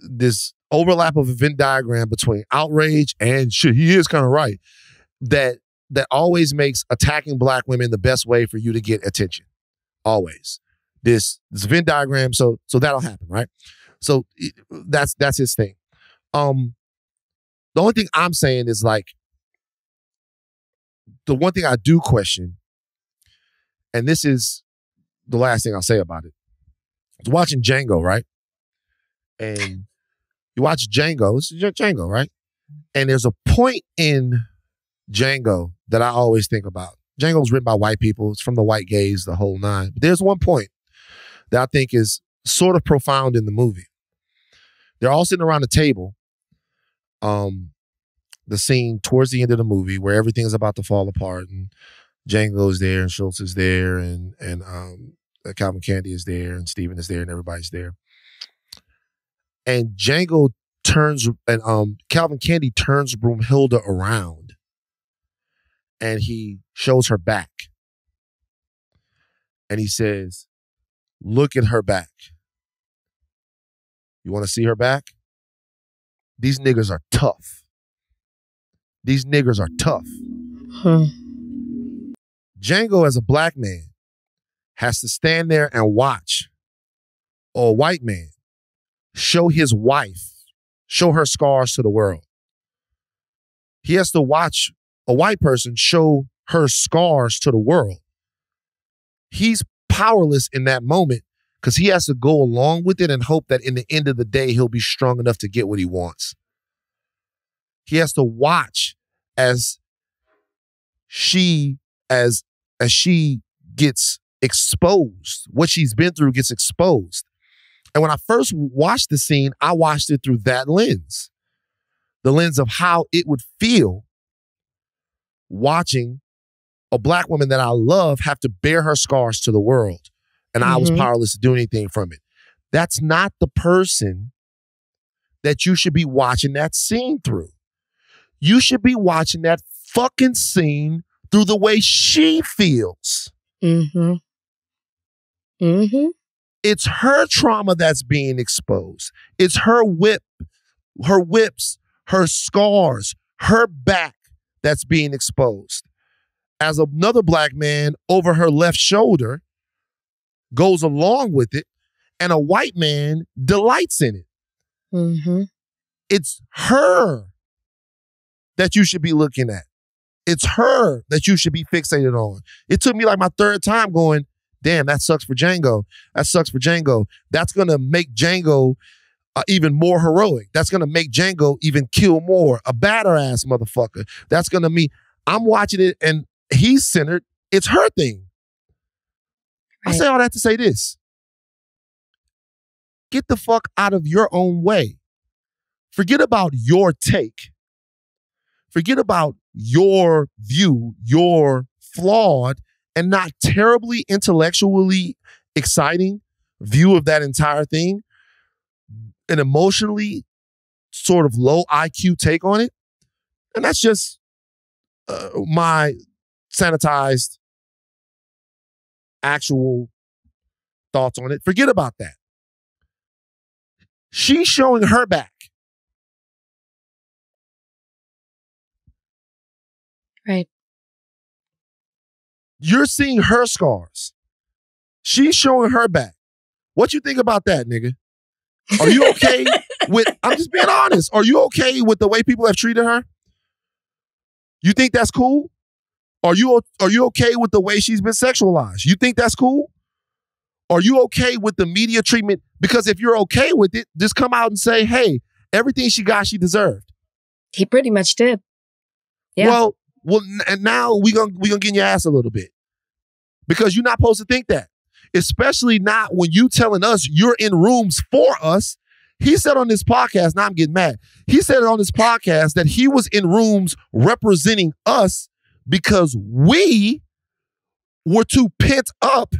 this overlap of a Venn diagram between outrage and shit. He is kind of right. That that always makes attacking black women the best way for you to get attention. Always. This this Venn diagram. So so that'll happen, right? So that's that's his thing. Um, the only thing I'm saying is like the one thing I do question, and this is the last thing I'll say about it. I was watching Django, right? And you watch Django, it's Dj- Django, right? And there's a point in Django that I always think about. Django's written by white people. It's from the white gaze, the whole nine. But there's one point that I think is sort of profound in the movie. They're all sitting around the table. Um, the scene towards the end of the movie where everything's about to fall apart and Django's there and Schultz is there and and um uh, Calvin Candie is there and Stephen is there and everybody's there. And Django turns and um Calvin Candie turns Broomhilda around and he shows her back. And he says, Look at her back. You want to see her back? These niggas are tough. These niggers are tough. Hmm. Django, as a black man, has to stand there and watch a white man show his wife, show her scars to the world. He has to watch a white person show her scars to the world. He's powerless in that moment because he has to go along with it and hope that in the end of the day, he'll be strong enough to get what he wants. He has to watch as she as as she gets exposed what she's been through gets exposed and when i first watched the scene i watched it through that lens the lens of how it would feel watching a black woman that i love have to bear her scars to the world and i was Mhm. powerless to do anything from it that's not the person that you should be watching that scene through you should be watching that fucking scene through the way she feels. Mm-hmm. Mm-hmm. It's her trauma that's being exposed. It's her whip, her whips, her scars, her back that's being exposed. As another black man over her left shoulder goes along with it, and a white man delights in it. Mm-hmm. it's her that you should be looking at. It's her that you should be fixated on. It took me like my third time going, damn, that sucks for Django. That sucks for Django. That's going to make Django uh, even more heroic. That's going to make Django even kill more. A batter ass motherfucker. That's going to mean I'm watching it and he's centered. It's her thing. I say all that to say this. Get the fuck out of your own way. Forget about your take. Forget about your view, your flawed and not terribly intellectually exciting view of that entire thing, an emotionally sort of low IQ take on it. And that's just uh, my sanitized actual thoughts on it. Forget about that. She's showing her back. Right. You're seeing her scars. She's showing her back. What you think about that, nigga? Are you okay with I'm just being honest. Are you okay with the way people have treated her? You think that's cool? Are you are you okay with the way she's been sexualized? You think that's cool? Are you okay with the media treatment? Because if you're okay with it, just come out and say, "Hey, everything she got, she deserved." He pretty much did. Yeah. Well, well, and now we gonna we gonna get in your ass a little bit because you're not supposed to think that, especially not when you telling us you're in rooms for us. He said on this podcast, now I'm getting mad. He said on this podcast that he was in rooms representing us because we were too pent up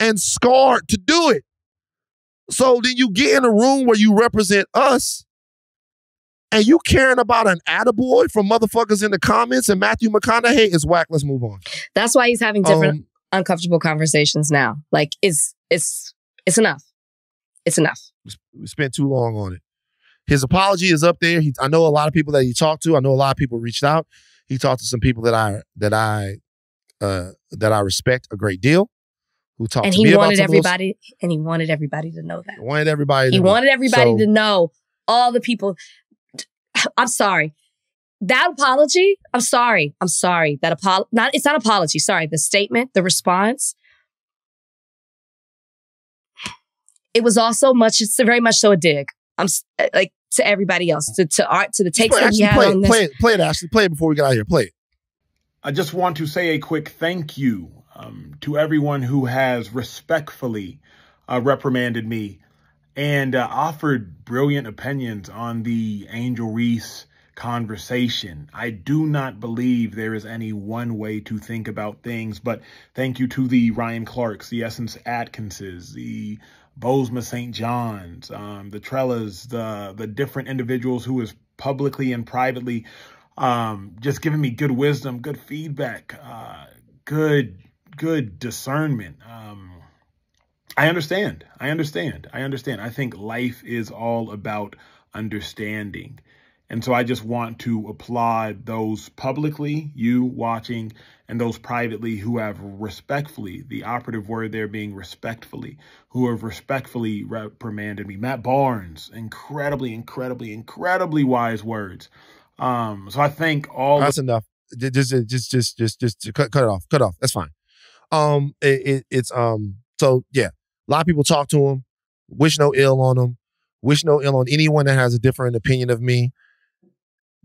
and scarred to do it. So then you get in a room where you represent us and you caring about an attaboy from motherfuckers in the comments and Matthew McConaughey is whack. Let's move on. That's why he's having different Um, uncomfortable conversations now. Like it's it's it's enough. It's enough. we spent too long on it. His apology is up there. He, I know a lot of people that he talked to. I know a lot of people reached out. He talked to some people that I that I uh, that I respect a great deal. Who talked and to me he about wanted some of those- everybody and he wanted everybody to know that. wanted everybody. He know. wanted everybody So- to know all the people. I'm sorry. That apology, I'm sorry. I'm sorry. That apol not it's not apology. Sorry. The statement, the response. It was also much, it's very much so a dig. I'm like to everybody else, to, to art, to the takes Play, that he had play, on it, this. play it, play it, Ashleigh. Play it before we get out of here. Play it. I just want to say a quick thank you um, to everyone who has respectfully uh, reprimanded me and uh, offered brilliant opinions on the Angel Reese conversation. I do not believe there is any one way to think about things, but thank you to the Ryan Clarks, the Essence Atkinses, the Bozoma St. John's, um, the Trellas, the the different individuals who is publicly and privately um, just giving me good wisdom, good feedback, uh, good good discernment. Um, I understand. I understand. I understand. I think life is all about understanding. And so I just want to applaud those publicly, you watching, and those privately who have respectfully, the operative word there being respectfully, who have respectfully reprimanded me. Matt Barnes, incredibly, incredibly, incredibly wise words. Um, so I thank all That's enough. Just, just, just, just, just, cut, cut it off. Cut off. That's fine. Um, it, it, it's um. So yeah, a lot of people talk to him, wish no ill on him, wish no ill on anyone that has a different opinion of me.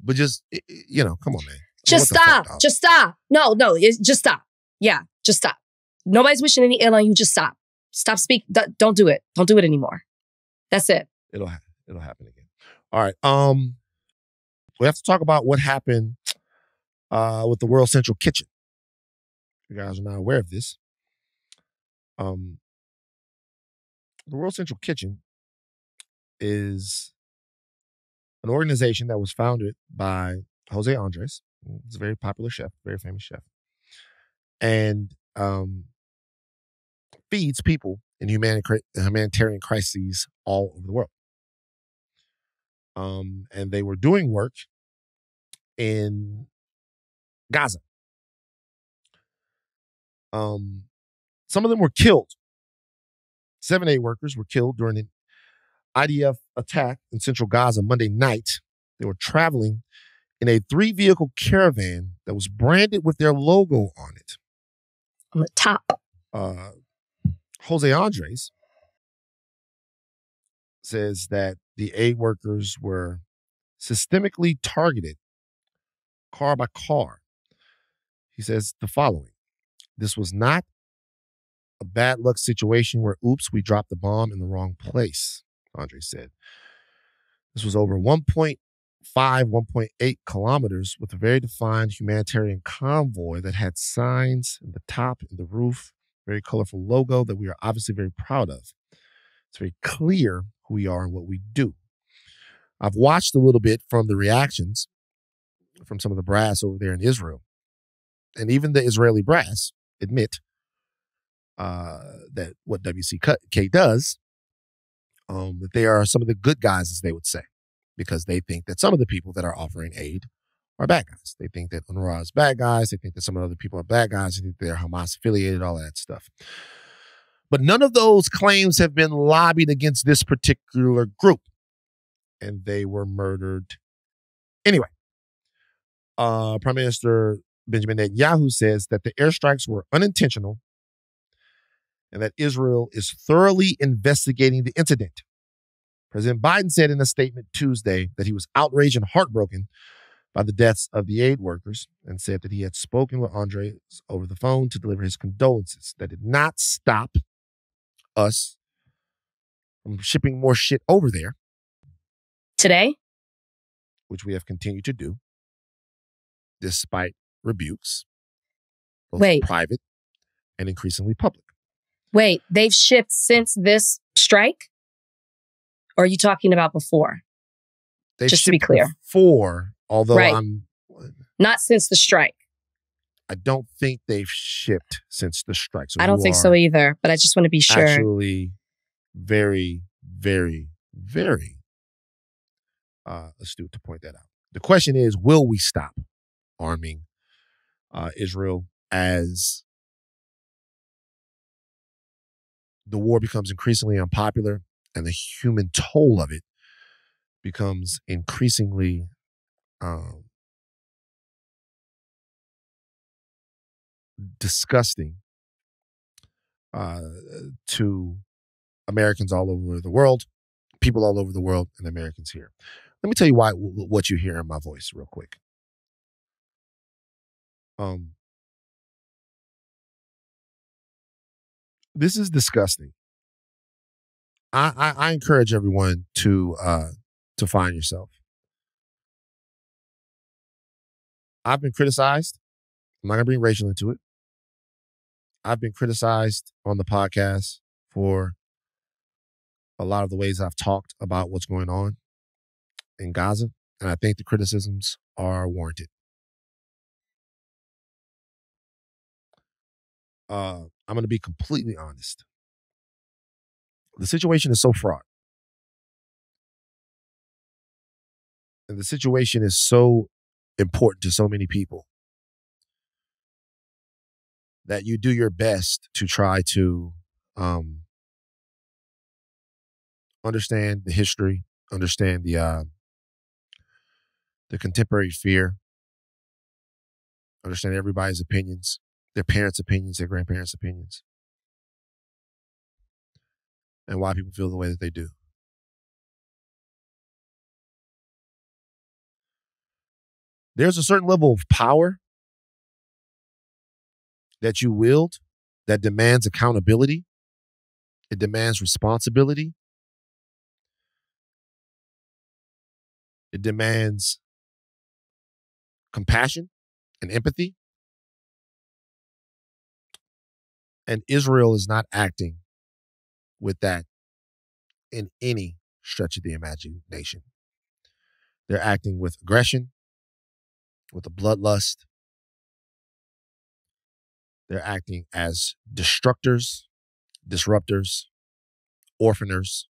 But just you know, come on, man. Just the fuck, stop. just stop. No, no, just stop. Yeah, just stop. Nobody's wishing any ill on you. Just stop. Stop speak. d- Don't do it. Don't do it anymore. That's it. it'll ha- it'll happen again. All right. Um, we have to talk about what happened uh with the World Central Kitchen. You guys are not aware of this. Um, the World Central Kitchen is an organization that was founded by Jose Andres. He's a very popular chef, very famous chef, and um, feeds people in humani- humanitarian crises all over the world. Um, and they were doing work in Gaza. Um, some of them were killed. Seven aid workers were killed during an IDF attack in central Gaza Monday night. They were traveling in a three vehicle caravan that was branded with their logo on it. On the top. Uh, Jose Andres says that the aid workers were systemically targeted car by car. He says the following This was not a bad luck situation where, oops, we dropped the bomb in the wrong place, Andre said. This was over 1.5, 1.8 kilometers with a very defined humanitarian convoy that had signs in the top and the roof, very colorful logo that we are obviously very proud of. It's very clear who we are and what we do. I've watched a little bit from the reactions from some of the brass over there in Israel. And even the Israeli brass admit uh, that what WCK does, um, that they are some of the good guys, as they would say, because they think that some of the people that are offering aid are bad guys. They think that UNRWA is bad guys. They think that some of the other people are bad guys. They think they're Hamas affiliated, all that stuff. But none of those claims have been lobbied against this particular group. And they were murdered anyway. Uh, Prime Minister Benjamin Netanyahu says that the airstrikes were unintentional and that Israel is thoroughly investigating the incident. President Biden said in a statement Tuesday that he was outraged and heartbroken by the deaths of the aid workers and said that he had spoken with Andres over the phone to deliver his condolences. That did not stop us from shipping more shit over there. Today? Which we have continued to do despite rebukes, both Wait. private and increasingly public. Wait, they've shipped since this strike? Or are you talking about before? They've Just to be clear. before, although Right. I'm, Not since the strike. I don't think they've shipped since the strike. So I don't think so either, but I just want to be sure. Actually, very, very, very uh, astute to point that out. The question is, will we stop arming uh, Israel as the war becomes increasingly unpopular and the human toll of it becomes increasingly um, disgusting uh, to Americans all over the world, people all over the world, and Americans here. Let me tell you why what you hear in my voice real quick. Um, this is disgusting. I, I, I encourage everyone to uh, to find yourself. I've been criticized. I'm not gonna bring racial into it. I've been criticized on the podcast for a lot of the ways I've talked about what's going on in Gaza, and I think the criticisms are warranted. Uh, I'm going to be completely honest. The situation is so fraught. And the situation is so important to so many people that you do your best to try to um, understand the history, understand the uh, the contemporary fear, understand everybody's opinions, their parents' opinions, their grandparents' opinions, and why people feel the way that they do. There's a certain level of power that you wield that demands accountability. It demands responsibility. It demands compassion and empathy. And Israel is not acting with that in any stretch of the imagination. They're acting with aggression, with a bloodlust. They're acting as destructors, disruptors, orphaners.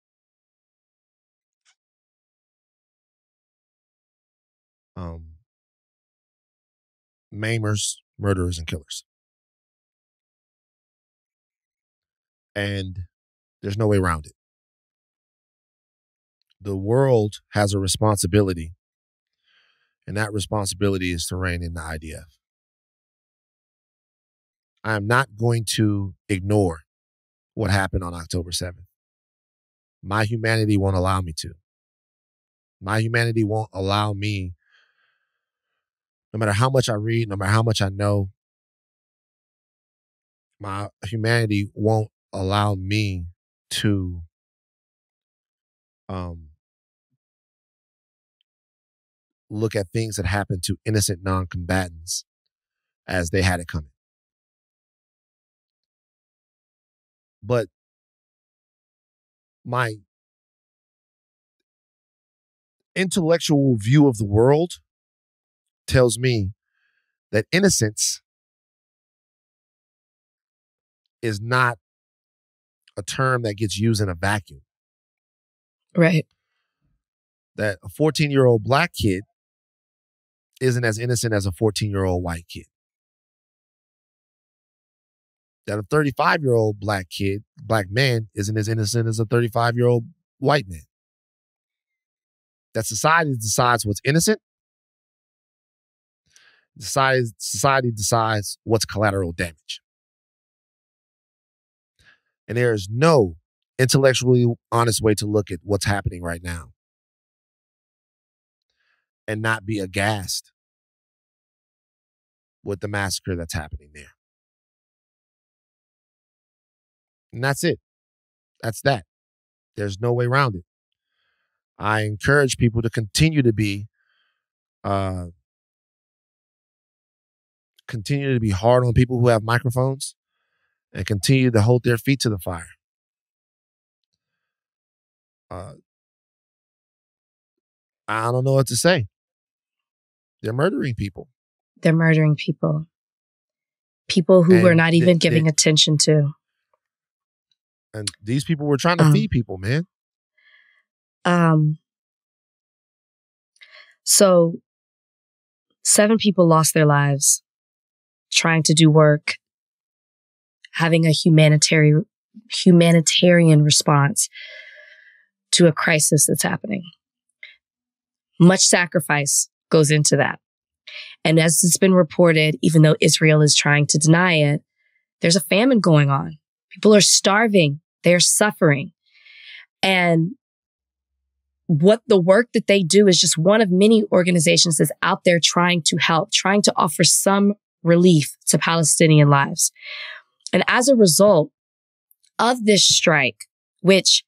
Um, maimers, murderers, and killers. And there's no way around it. The world has a responsibility, and that responsibility is to rein in the IDF. I am not going to ignore what happened on October 7th. My humanity won't allow me to. My humanity won't allow me, no matter how much I read, no matter how much I know, my humanity won't allow me to um look at things that happened to innocent non-combatants as they had it coming. But my intellectual view of the world tells me that innocence is not a term that gets used in a vacuum. Right. That a 14 year old black kid isn't as innocent as a 14 year old white kid. That a 35 year old black kid, black man, isn't as innocent as a 35 year old white man. That society decides what's innocent. Society, society decides what's collateral damage. And there is no intellectually honest way to look at what's happening right now and not be aghast with the massacre that's happening there. And that's it. That's that. There's no way around it. I encourage people to continue to be uh continue to be hard on people who have microphones and continue to hold their feet to the fire. Uh, I don't know what to say. They're murdering people. They're murdering people. People who And we're not they- even giving they- attention to. And these people were trying to Um, feed people, man. Um, so, seven people lost their lives trying to do work, having a humanitarian humanitarian response to a crisis that's happening. Much sacrifice goes into that. And as it's been reported, even though Israel is trying to deny it, there's a famine going on. People are starving. They're suffering. And what the work that they do is just one of many organizations that's out there trying to help, trying to offer some relief to Palestinian lives. And as a result of this strike, which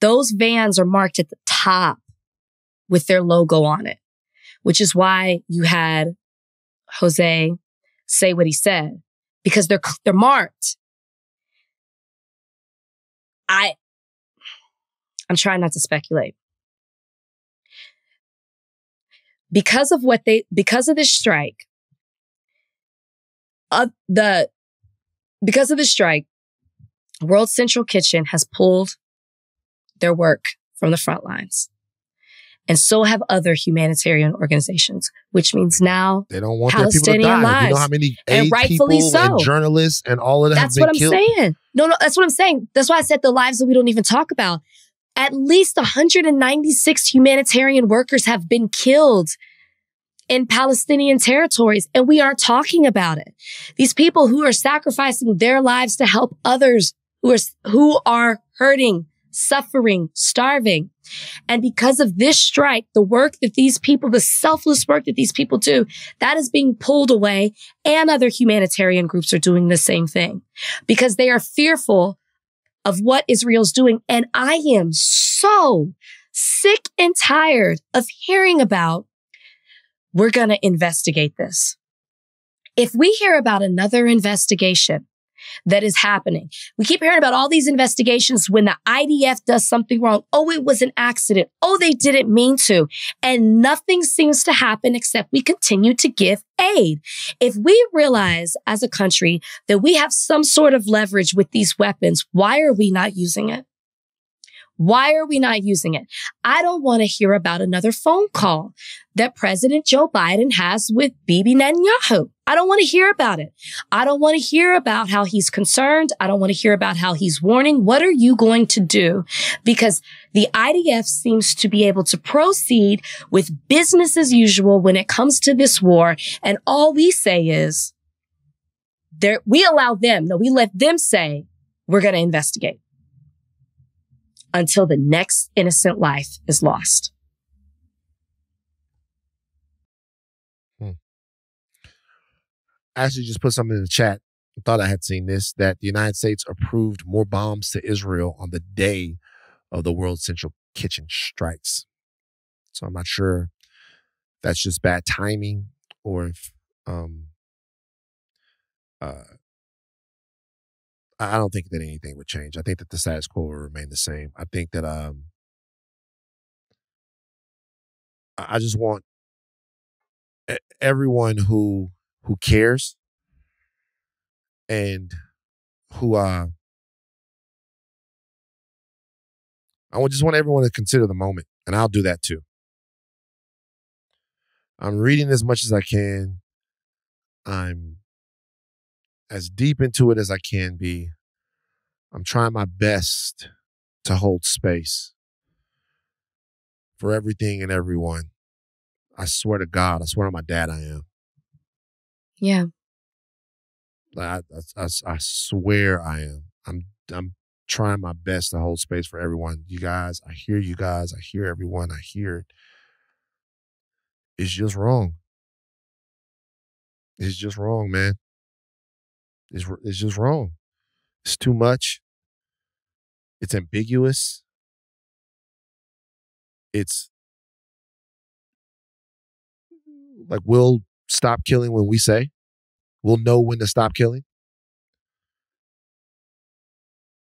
those vans are marked at the top with their logo on it, which is why you had Jose say what he said because they're, they're marked. I, I'm trying not to speculate. Because of what they, because of this strike, uh, the, because of the strike, World Central Kitchen has pulled their work from the front lines. And so have other humanitarian organizations, which means now They don't want their people to Palestinian die. You know lives. how many And aid rightfully people so. and journalists and all of that That's what I'm killed? saying. No, no, that's what I'm saying. That's why I said the lives that we don't even talk about. At least 196 humanitarian workers have been killed in Palestinian territories, and we aren't talking about it. These people who are sacrificing their lives to help others who are, who are hurting, suffering, starving. And because of this strike, the work that these people, the selfless work that these people do, that is being pulled away and other humanitarian groups are doing the same thing because they are fearful of what Israel's doing. And I am so sick and tired of hearing about, we're going to investigate this. If we hear about another investigation that is happening, we keep hearing about all these investigations when the IDF does something wrong. Oh, it was an accident. Oh, they didn't mean to. And nothing seems to happen except we continue to give aid. If we realize as a country that we have some sort of leverage with these weapons, why are we not using it? Why are we not using it? I don't want to hear about another phone call that President Joe Biden has with Bibi Netanyahu. I don't want to hear about it. I don't want to hear about how he's concerned. I don't want to hear about how he's warning. What are you going to do? Because the IDF seems to be able to proceed with business as usual when it comes to this war. And all we say is there, we allow them, no, we let them say we're going to investigate until the next innocent life is lost. I actually just put something in the chat. I thought I had seen this that the United States approved more bombs to Israel on the day of the World Central Kitchen strikes. So I'm not sure that's just bad timing or if um uh I don't think that anything would change. I think that the status quo will remain the same. I think that um I just want everyone who who cares and who uh I just want everyone to consider the moment, and I'll do that too. I'm reading as much as I can. I'm as deep into it as I can be. I'm trying my best to hold space for everything and everyone. I swear to God, I swear to my dad, I am. Yeah. I, I, I, I swear I am. I'm I'm trying my best to hold space for everyone. You guys, I hear you guys. I hear everyone. I hear it. It's just wrong. It's just wrong, man. It's r- it's just wrong. It's too much. It's ambiguous. It's like we'll stop killing when we say. We'll know when to stop killing.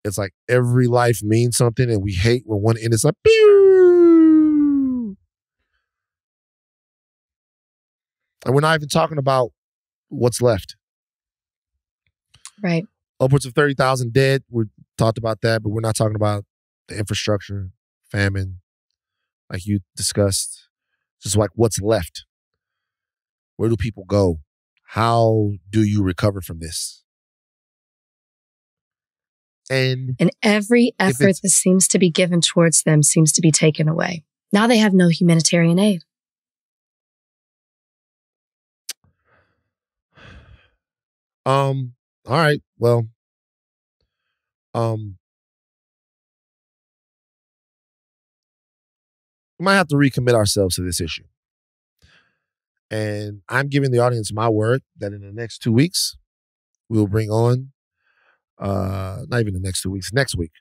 It's like every life means something, and we hate when one ends up. pew. And we're not even talking about what's left. Right. Upwards of 30,000 dead. We talked about that, but we're not talking about the infrastructure, famine, like you discussed. Just like what's left. Where do people go? How do you recover from this? And And every effort that seems to be given towards them seems to be taken away. Now they have no humanitarian aid. Um, all right. Well, um, we might have to recommit ourselves to this issue. And I'm giving the audience my word that in the next two weeks, we'll bring on, uh, not even the next two weeks, next week,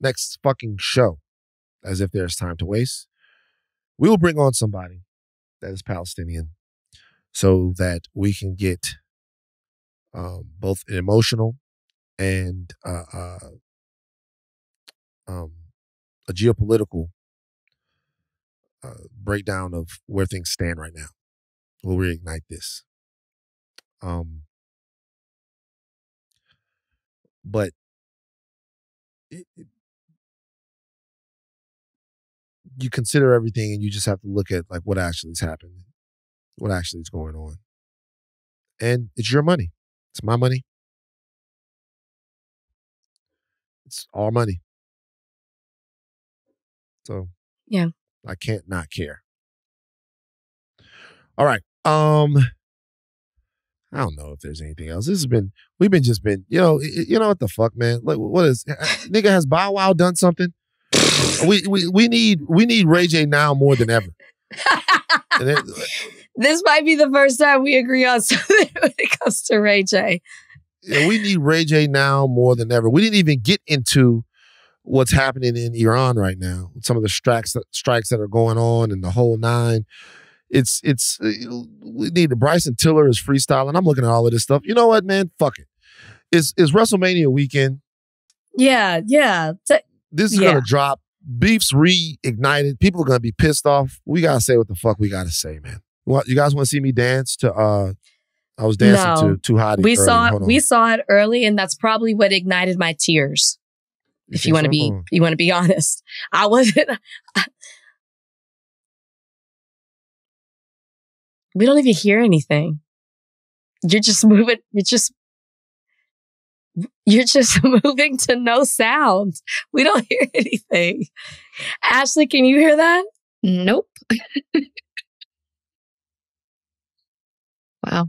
next fucking show, as if there's time to waste. We will bring on somebody that is Palestinian so that we can get um, both an emotional and uh, uh, um, a geopolitical uh, breakdown of where things stand right now. We'll reignite this. Um, but it, it- you consider everything and you just have to look at like what actually is happening, what actually is going on. And it's your money. It's my money. It's our money. So Yeah. I can't not care. All right. Um I don't know if there's anything else. This has been we've been just been, you know, you know what the fuck, man? Like what is nigga has Bow Wow done something? We we we need we need Ray J now more than ever. And it- (laughs) This might be the first time we agree on (laughs) something when it comes to Ray J. Yeah, we need Ray J now more than ever. We didn't even get into what's happening in Iran right now. Some of the strikes that strikes that are going on and the whole nine. It's it's uh, we need the Bryson Tiller is freestyling. I'm looking at all of this stuff. You know what, man? Fuck it. It's it's WrestleMania weekend. Yeah, yeah. T- This is Yeah. gonna drop. Beef's reignited. People are gonna be pissed off. We gotta say what the fuck we gotta say, man. What you guys want to see me dance to? uh I was dancing No. to Too Hot. we saw it. We saw it early, and that's probably what ignited my tears. If you want to so? be, Hold you want to be (laughs) honest. I wasn't. (laughs) we don't even hear anything. You're just moving. You're just. You're just (laughs) moving to no sound. We don't hear anything. Ashleigh, can you hear that? Nope. Wow.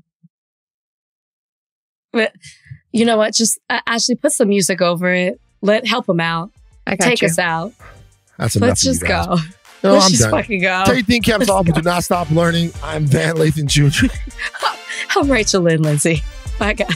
You know what? Just uh, Ashleigh, put some music over it. Let help them out. I got Take you. us out. That's enough Let's of you just guys. go. No, Let's I'm just done. fucking go. Take thing caps off, but do not stop learning. I'm Van Lathan Jr. (laughs) I'm Rachel Lynn Lindsay. Bye, guys.